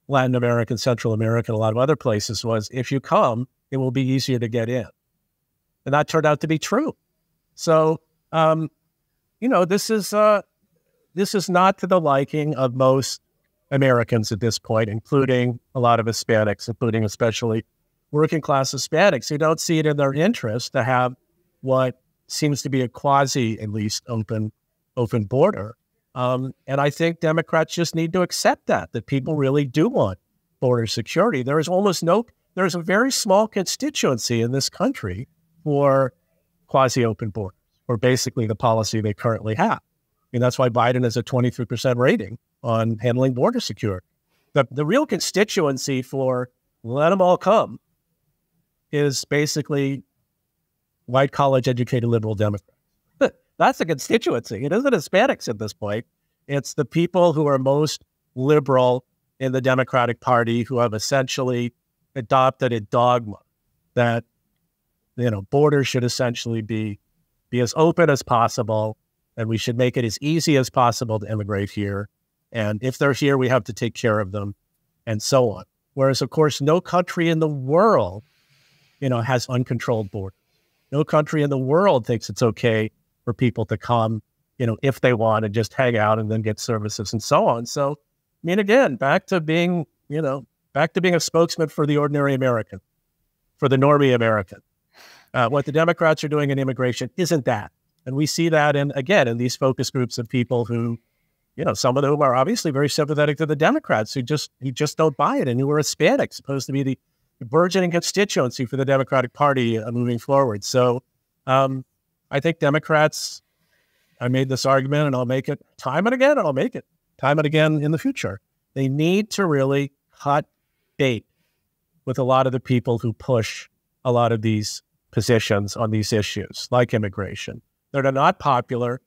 Latin America, and Central America, and a lot of other places was if you come, it will be easier to get in. and that turned out to be true. So, um, you know, this is uh, this is not to the liking of most Americans at this point, including a lot of Hispanics, including especially working class Hispanics who don't see it in their interest to have what seems to be a quasi, at least, open open border. Um, and I think Democrats just need to accept that that people really do want border security. There is almost no, there's a very small constituency in this country for quasi open borders, or basically the policy they currently have. Mean, that's why Biden has a 23% rating on handling border security. The, the real constituency for let them all come is basically white college educated liberal Democrats. That's a constituency. It isn't Hispanics at this point. It's the people who are most liberal in the Democratic Party who have essentially adopted a dogma that you know borders should essentially be be as open as possible and we should make it as easy as possible to immigrate here and if they're here we have to take care of them and so on whereas of course no country in the world you know has uncontrolled borders. No country in the world thinks it's okay for people to come you know if they want and just hang out and then get services and so on. So i mean again back to being you know back to being a spokesman for the ordinary american for the normie american. Uh, what the Democrats are doing in immigration isn't that. And we see that in, again, in these focus groups of people who, you know, some of whom are obviously very sympathetic to the Democrats who just who just don't buy it. And who are Hispanic, supposed to be the burgeoning constituency for the Democratic Party uh, moving forward. So um, I think Democrats, I made this argument and I'll make it time and again, and I'll make it time and again in the future. They need to really cut bait with a lot of the people who push a lot of these positions on these issues, like immigration, that are not popular,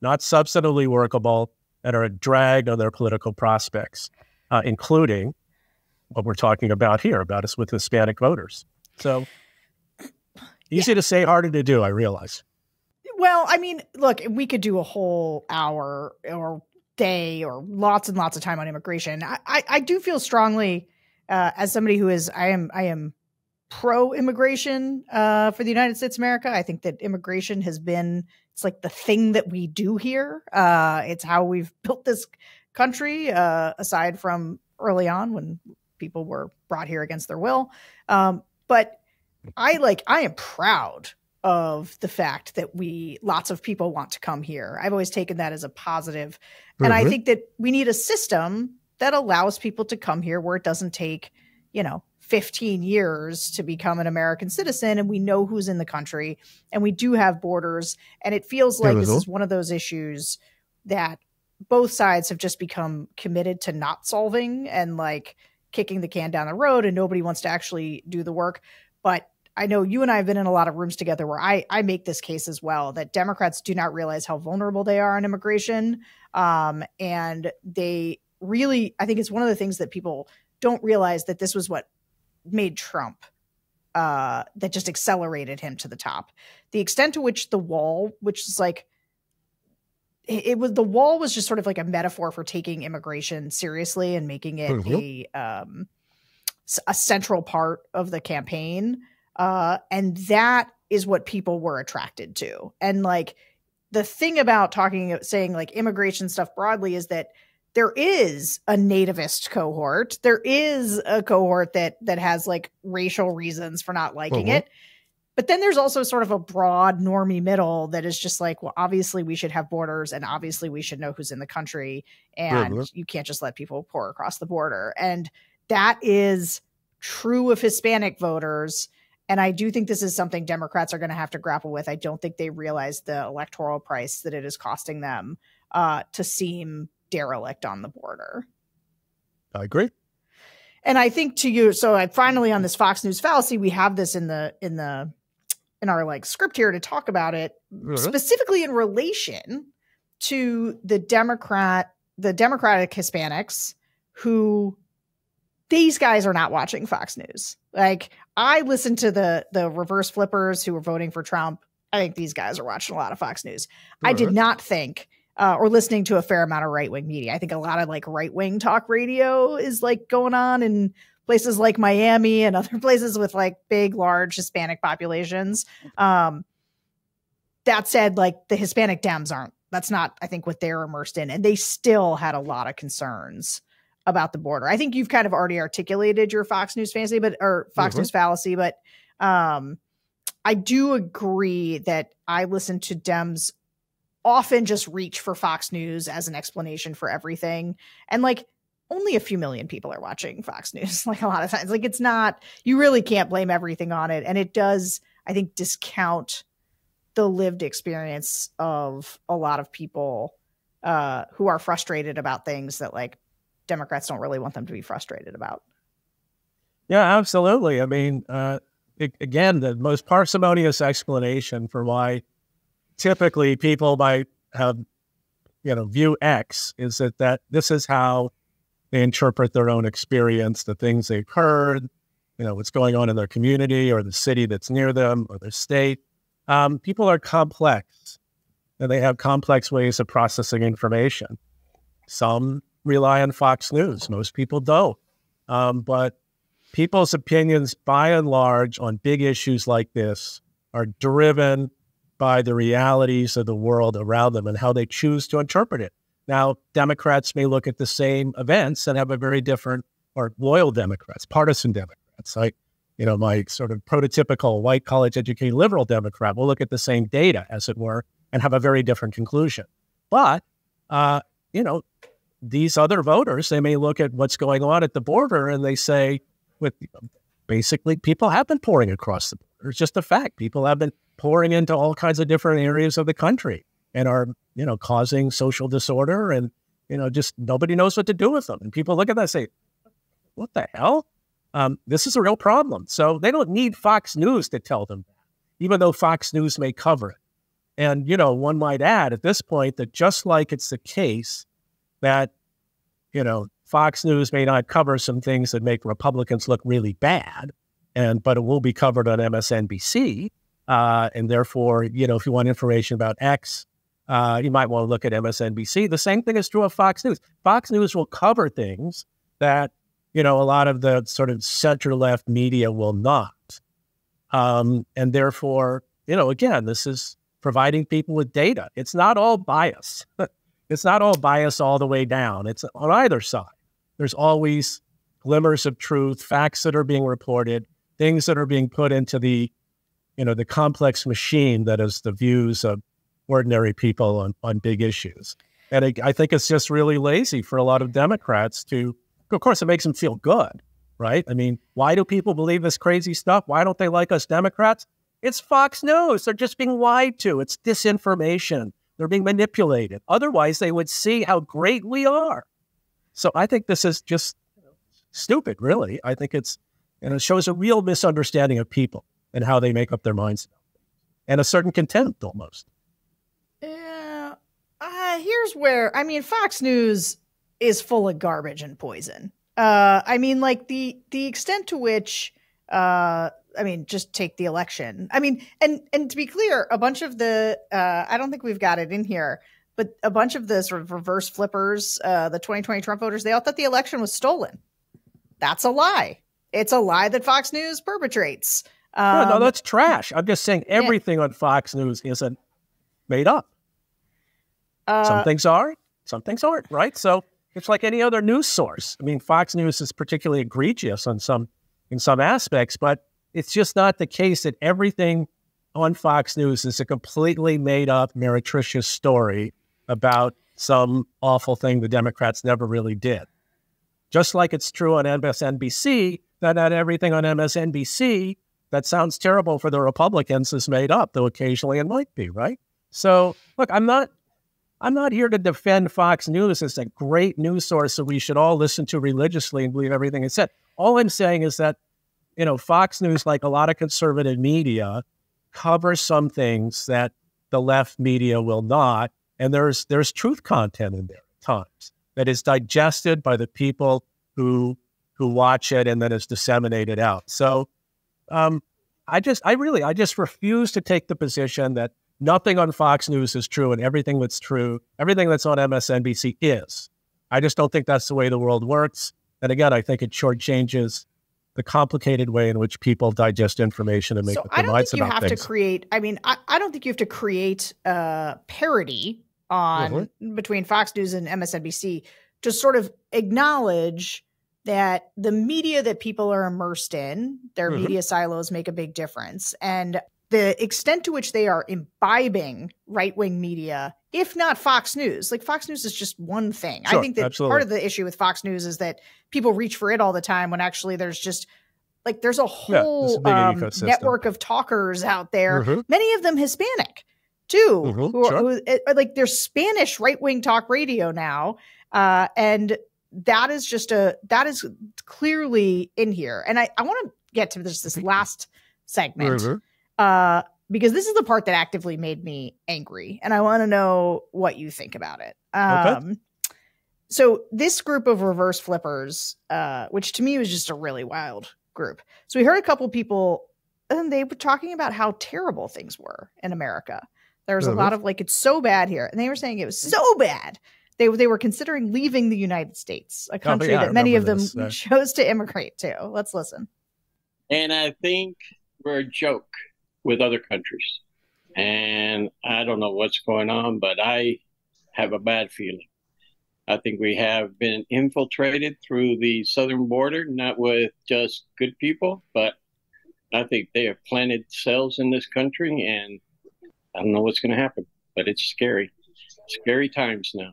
not substantively workable, and are a drag on their political prospects, uh, including what we're talking about here, about us with Hispanic voters. So easy yeah. to say, harder to do, I realize. Well, I mean, look, we could do a whole hour or day or lots and lots of time on immigration. I, I, I do feel strongly uh, as somebody who is, I am, I am pro immigration uh, for the United States of America. I think that immigration has been it's like the thing that we do here. Uh, it's how we've built this country. Uh, aside from early on when people were brought here against their will, um, but I like I am proud of the fact that we lots of people want to come here. I've always taken that as a positive. Mm-hmm. and I mm-hmm. think that we need a system that allows people to come here where it doesn't take you know 15 years to become an American citizen and we know who's in the country and we do have borders and it feels like this is one of those issues that both sides have just become committed to not solving and like kicking the can down the road and nobody wants to actually do the work but I know you and I have been in a lot of rooms together where I, I make this case as well that Democrats do not realize how vulnerable they are on immigration. Um, and they really, I think it's one of the things that people don't realize that this was what made Trump uh, that just accelerated him to the top. The extent to which the wall, which is like, it, was the wall was just sort of like a metaphor for taking immigration seriously and making it mm-hmm. a um, a central part of the campaign, uh, and that is what people were attracted to. And like the thing about talking, saying like immigration stuff broadly is that there is a nativist cohort. There is a cohort that that has like racial reasons for not liking mm-hmm. it. But then there's also sort of a broad normie middle that is just like, well, obviously we should have borders and obviously we should know who's in the country and you can't just let people pour across the border. And that is true of Hispanic voters. And I do think this is something Democrats are going to have to grapple with. I don't think they realize the electoral price that it is costing them uh, to seem derelict on the border. I agree. And I think to you, so I finally on this Fox News fallacy, we have this in the in the in our like script here to talk about it mm-hmm. specifically in relation to the Democrat, the Democratic Hispanics who these guys are not watching Fox News. Like I listened to the the reverse flippers who were voting for Trump. I think these guys are watching a lot of Fox News. I did not think uh, or listening to a fair amount of right wing media. I think a lot of like right wing talk radio is like going on in places like Miami and other places with like big, large Hispanic populations. Um, that said, like the Hispanic Dems aren't. That's not, I think, what they're immersed in, and they still had a lot of concerns about the border. I think you've kind of already articulated your Fox News fantasy, but or Fox Mhm. News fallacy, but um, I do agree that I listen to Dems often just reach for Fox News as an explanation for everything, and like only a few million people are watching Fox News. Like a lot of times, like it's not. You really can't blame everything on it, and it does. I think discount the lived experience of a lot of people uh, who are frustrated about things that like Democrats don't really want them to be frustrated about. Yeah, absolutely. I mean, uh, a- again, the most parsimonious explanation for why typically people might have, you know, view X is that, that this is how they interpret their own experience, the things they've heard, you know, what's going on in their community or the city that's near them or their state. Um, people are complex and they have complex ways of processing information. Some rely on Fox News, most people don't. Um, but people's opinions, by and large, on big issues like this are driven by the realities of the world around them and how they choose to interpret it. Now, Democrats may look at the same events and have a very different, or loyal Democrats, partisan Democrats, like, you know, my sort of prototypical white college educated liberal Democrat will look at the same data, as it were, and have a very different conclusion. But, uh, you know, these other voters, they may look at what's going on at the border and they say, with basically people have been pouring across the border. It's just a fact. People have been pouring into all kinds of different areas of the country and are, you know, causing social disorder and, you know, just nobody knows what to do with them. And people look at that and say, what the hell? Um, this is a real problem. So they don't need Fox News to tell them that, even though Fox News may cover it. And, you know, one might add at this point that just like it's the case that, you know, Fox News may not cover some things that make Republicans look really bad, and but it will be covered on MSNBC. Uh, and therefore, you know, if you want information about X, uh, you might want to look at MSNBC. The same thing is true of Fox News. Fox News will cover things that, you know, a lot of the sort of center left media will not. Um, and therefore, you know, again, this is providing people with data. It's not all bias. it's not all bias all the way down. It's on either side. There's always glimmers of truth, facts that are being reported, things that are being put into the, you know, the complex machine that is the views of ordinary people on, on big issues. And I, I think it's just really lazy for a lot of Democrats to, of course, it makes them feel good, right? I mean, why do people believe this crazy stuff? Why don't they like us Democrats? It's Fox News. They're just being lied to. It's disinformation. They're being manipulated. Otherwise, they would see how great we are. So I think this is just stupid, really. I think it's, and it shows a real misunderstanding of people and how they make up their minds and a certain contempt almost. Yeah. Here's where I mean, Fox News is full of garbage and poison. Uh, I mean, like the the extent to which, uh, I mean, just take the election. I mean, and and to be clear, a bunch of the uh, I don't think we've got it in here, but a bunch of the sort of reverse flippers, uh, the 2020 Trump voters, they all thought the election was stolen. That's a lie. It's a lie that Fox News perpetrates. no, no, Um, that's trash. I'm just saying everything on Fox News isn't made up. Uh, some things are, some things aren't, right? So it's like any other news source. I mean, Fox News is particularly egregious on some in some aspects, but it's just not the case that everything on Fox News is a completely made up, meretricious story about some awful thing the Democrats never really did. Just like it's true on MSNBC that not everything on MSNBC that sounds terrible for the Republicans is made up, though occasionally it might be, right? So, look, I'm not I'm not here to defend Fox News as a great news source that we should all listen to religiously and believe everything it said. All I'm saying is that, you know, Fox News, like a lot of conservative media, covers some things that the left media will not, and there's there's truth content in there at times that is digested by the people who who watch it and then is disseminated out. So, um, I just I really I just refuse to take the position that nothing on Fox News is true and everything that's true, everything that's on MSNBC is. I just don't think that's the way the world works. And again, I think it shortchanges the complicated way in which people digest information and make so up I don't think you have things. to create. I mean, I, I don't think you have to create a parody on Mm-hmm. between Fox News and MSNBC to sort of acknowledge that the media that people are immersed in, their Mhm. media silos make a big difference, and the extent to which they are imbibing right wing media, if not Fox News, like Fox News is just one thing. I think that absolutely. part of the issue with Fox News is that people reach for it all the time when actually there's just like there's a Yeah, whole big um, network of talkers out there, Mhm. many of them Hispanic too, Mhm, who, sure. who uh, like there's Spanish right wing talk radio now, uh, and that is just a that is clearly in here. And I I want to get to this this last segment Mhm. Uh, because this is the part that actively made me angry, and I want to know what you think about it. Um, So this group of reverse flippers, uh, which to me was just a really wild group. So we heard a couple people, and they were talking about how terrible things were in America. There was a Mhm. lot of like, it's so bad here, and they were saying it was so bad. They they were considering leaving the United States, a country yeah, that many of them this, uh, chose to immigrate to. Let's listen. And I think we're a joke with other countries. And I don't know what's going on, but I have a bad feeling. I think we have been infiltrated through the southern border, not with just good people, but I think they have planted cells in this country, and I don't know what's going to happen, but it's scary. Scary times now.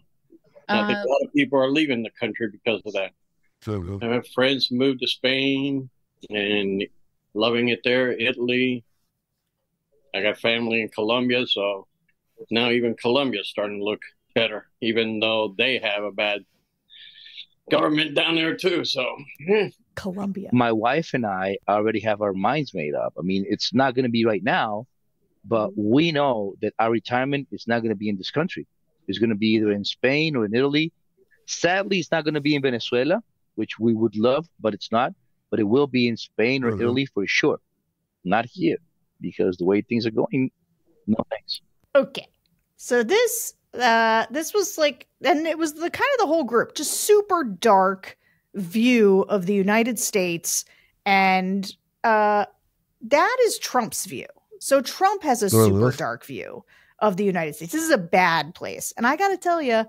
I think a lot of people are leaving the country because of that. So, I have friends moved to Spain and loving it there, Italy. I got family in Colombia, so now even Colombia's starting to look better, even though they have a bad government down there too. So. Colombia. My wife and I already have our minds made up. I mean, it's not going to be right now, but we know that our retirement is not going to be in this country. It's going to be either in Spain or in Italy. Sadly, it's not going to be in Venezuela, which we would love, but it's not. But it will be in Spain or Mhm. Italy for sure. Not here, because the way things are going, no thanks. Okay. So this uh this was like and it was the kind of the whole group just super dark view of the United States and uh that is Trump's view. So Trump has a Sure super enough. dark view of the United States. This is a bad place. And I got to tell you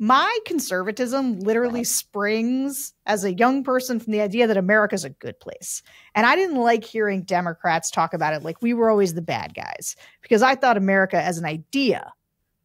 my conservatism literally uh-huh. springs as a young person from the idea that America's a good place. And I didn't like hearing Democrats talk about it like we were always the bad guys because I thought America as an idea,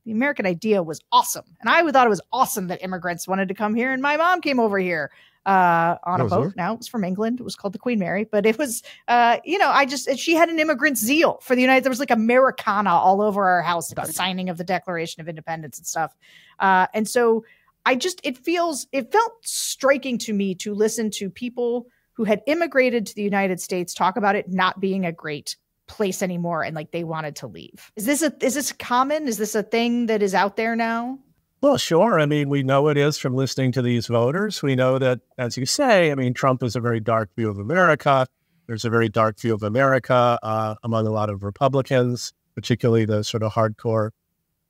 the American idea was awesome. And I thought it was awesome that immigrants wanted to come here. And my mom came over here uh, on a boat. sure. Now it was from England. It was called the Queen Mary, but it was, uh, you know, I just, she had an immigrant zeal for the United There was like Americana all over our house at the signing of the Declaration of Independence and stuff. Uh, and so I just, it feels, it felt striking to me to listen to people who had immigrated to the United States talk about it not being a great place anymore and like they wanted to leave. Is this a is this common? Is this a thing that is out there now? Well, sure. I mean, we know it is from listening to these voters. We know that, as you say, I mean, Trump has a very dark view of America. There's a very dark view of America uh, among a lot of Republicans, particularly the sort of hardcore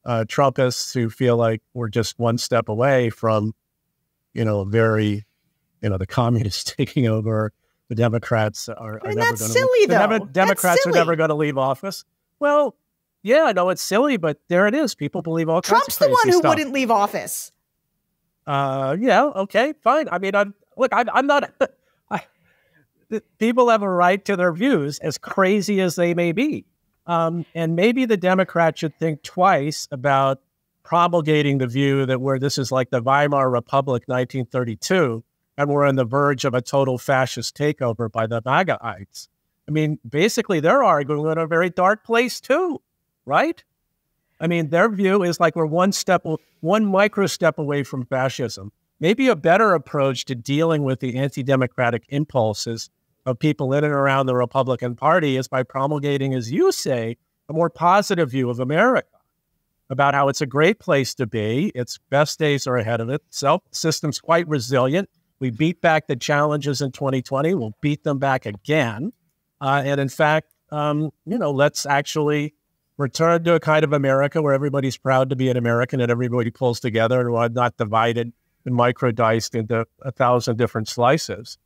uh, Trumpists who feel like we're just one step away from, you know, very, you know, the communists taking over. The Democrats are, are mean, never going silly, to. Demo- though. Democrats are never going to leave office. Well, yeah, I know it's silly, but there it is. People believe all kinds of people. Trump's the one who stuff. wouldn't leave office. Uh, yeah, okay, fine. I mean, I'm look, I'm, I'm not. I, people have a right to their views, as crazy as they may be. Um, and maybe the Democrats should think twice about promulgating the view that we're this is like the Weimar Republic, 1932, and we're on the verge of a total fascist takeover by the MAGAites. I mean, basically, they're arguing in a very dark place too, right? I mean, their view is like we're one step, one micro step away from fascism. Maybe a better approach to dealing with the anti democratic impulses of people in and around the Republican Party is by promulgating, as you say, a more positive view of America about how it's a great place to be. Its best days are ahead of it. Self system's quite resilient. We beat back the challenges in 2020. We'll beat them back again. Uh, and in fact, um, you know, let's actually return to a kind of America where everybody's proud to be an American and everybody pulls together and we're not divided and micro diced into a thousand different slices.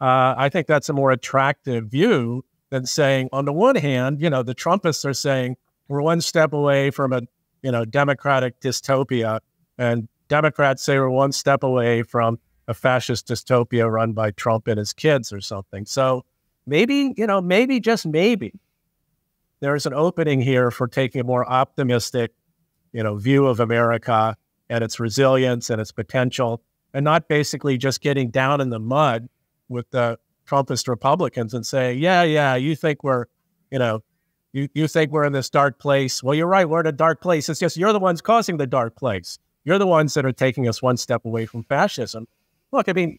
Uh, I think that's a more attractive view than saying, on the one hand, you know, the Trumpists are saying we're one step away from a, you know, democratic dystopia, and Democrats say we're one step away from a fascist dystopia run by Trump and his kids or something. So maybe, you know, maybe just maybe there's an opening here for taking a more optimistic, you know, view of America and its resilience and its potential, and not basically just getting down in the mud with the Trumpist Republicans and saying, "Yeah, yeah, you think we're, you know, you you think we're in this dark place. Well, you're right, we're in a dark place. It's just you're the ones causing the dark place. You're the ones that are taking us one step away from fascism. Look, I mean,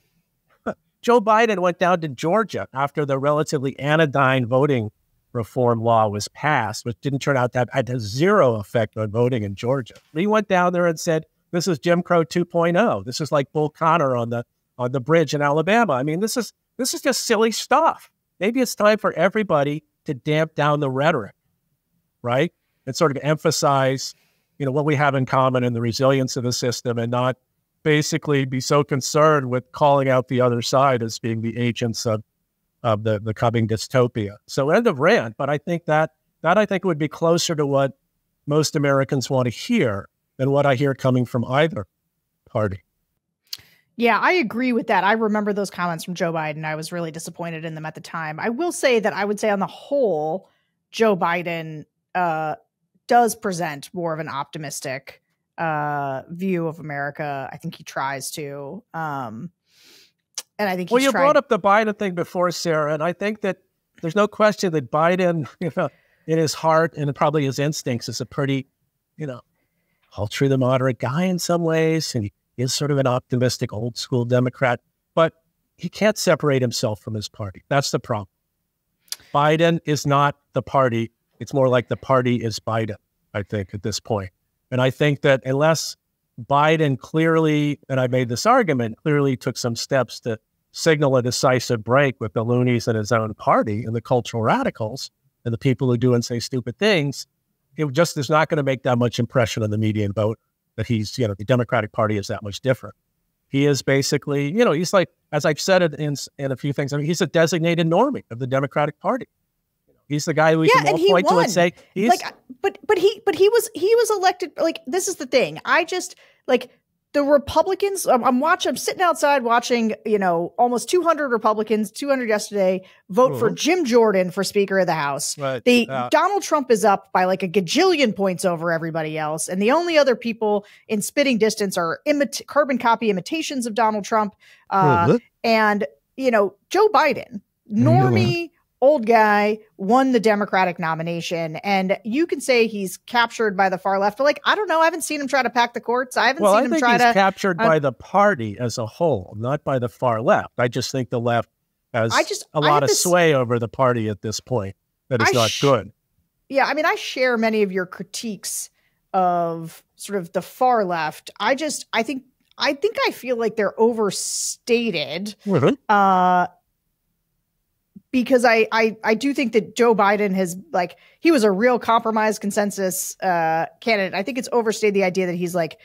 Joe Biden went down to Georgia after the relatively anodyne voting reform law was passed, which didn't turn out that had zero effect on voting in Georgia. He went down there and said, "This is Jim Crow 2.0. This is like Bull Connor on the on the bridge in Alabama. I mean, this is this is just silly stuff. Maybe it's time for everybody to damp down the rhetoric, right? And sort of emphasize, you know, what we have in common and the resilience of the system and not basically be so concerned with calling out the other side as being the agents of of the, the coming dystopia. So end of rant, but I think that that I think would be closer to what most Americans want to hear than what I hear coming from either party. Yeah, I agree with that. I remember those comments from Joe Biden. I was really disappointed in them at the time. I will say that I would say on the whole, Joe Biden uh, does present more of an optimistic uh, view of America. I think he tries to. Um, and I think well, you tried- brought up the Biden thing before, Sarah, and I think that there's no question that Biden, you know, in his heart and probably his instincts, is a pretty, you know, ultra the moderate guy in some ways, and he is sort of an optimistic old school Democrat, but he can't separate himself from his party. That's the problem. Biden is not the party. It's more like the party is Biden, I think, at this point. And I think that unless Biden clearly, and I made this argument, clearly took some steps to signal a decisive break with the loonies in his own party and the cultural radicals and the people who do and say stupid things, it just is not going to make that much impression on the median vote that he's, you know, the Democratic Party is that much different. He is basically, you know, he's like, as I've said it in, in a few things, I mean, he's a designated normie of the Democratic Party. He's the guy who we yeah, can all point won. to and say he's like, but but he but he was he was elected. Like this is the thing. I just like the Republicans. I'm, I'm watching. I'm sitting outside watching. You know, almost 200 Republicans, 200 yesterday, vote mm-hmm. for Jim Jordan for Speaker of the House. Right. The uh, Donald Trump is up by like a gajillion points over everybody else, and the only other people in spitting distance are imit- carbon copy imitations of Donald Trump. Uh, mm-hmm. And you know, Joe Biden, normie. Old guy won the Democratic nomination, and you can say he's captured by the far left. But like, I don't know. I haven't seen him try to pack the courts. I haven't well, seen I him think try he's to captured uh, by the party as a whole, not by the far left. I just think the left has I just, a lot of this, sway over the party at this point that is I not good. Yeah, I mean, I share many of your critiques of sort of the far left. I just, I think. I think I feel like they're overstated. Mm-hmm. Uh, because I, I I do think that Joe Biden has like he was a real compromise consensus uh, candidate. I think it's overstated the idea that he's like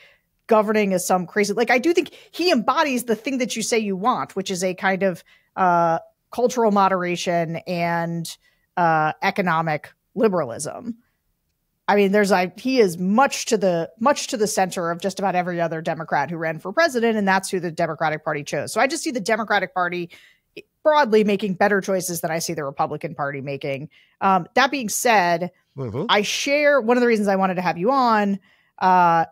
governing as some crazy like I do think he embodies the thing that you say you want, which is a kind of uh, cultural moderation and uh, economic liberalism. I mean, there's like he is much to the much to the center of just about every other Democrat who ran for president, and that's who the Democratic Party chose. So I just see the Democratic Party broadly making better choices than I see the Republican Party making. Um, that being said, mm-hmm. I share one of the reasons I wanted to have you on uh,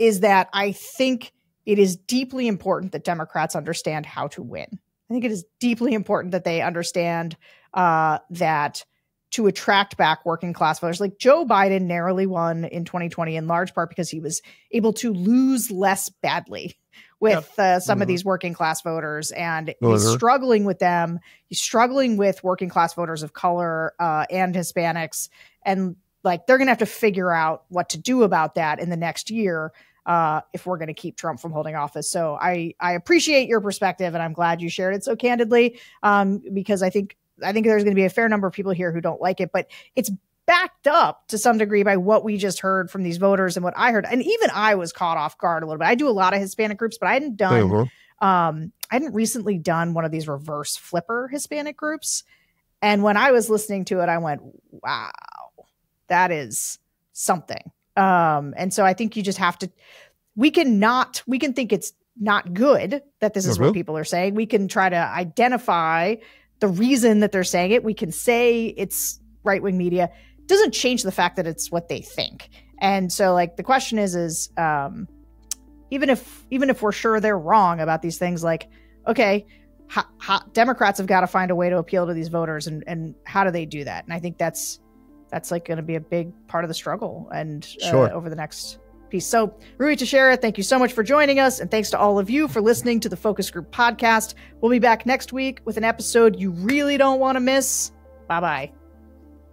is that I think it is deeply important that Democrats understand how to win. I think it is deeply important that they understand uh, that to attract back working class voters. Like Joe Biden narrowly won in 2020 in large part because he was able to lose less badly with yep. uh, some mm-hmm. of these working class voters, and mm-hmm. he's struggling with them. He's struggling with working class voters of color uh, and Hispanics, and like they're going to have to figure out what to do about that in the next year. Uh, if we're going to keep Trump from holding office. So I I appreciate your perspective, and I'm glad you shared it so candidly, um, because I think I think there's going to be a fair number of people here who don't like it, but it's backed up to some degree by what we just heard from these voters and what I heard. And even I was caught off guard a little bit. I do a lot of Hispanic groups, but I hadn't done mm-hmm. Um, I hadn't recently done one of these reverse flipper Hispanic groups. And when I was listening to it, I went, wow, that is something. Um, and so I think you just have to, we can not, we can think it's not good that this is Mhm. what people are saying. We can try to identify the reason that they're saying it. We can say it's right wing media. Doesn't change the fact that it's what they think. And so, like, the question is, is um, even if even if we're sure they're wrong about these things, like, okay, how, how, Democrats have got to find a way to appeal to these voters, and and how do they do that? And I think that's that's like going to be a big part of the struggle and uh, Sure. over the next piece. So, Ruy Teixeira, thank you so much for joining us, and thanks to all of you for listening to the Focus Group podcast. We'll be back next week with an episode you really don't want to miss. Bye bye.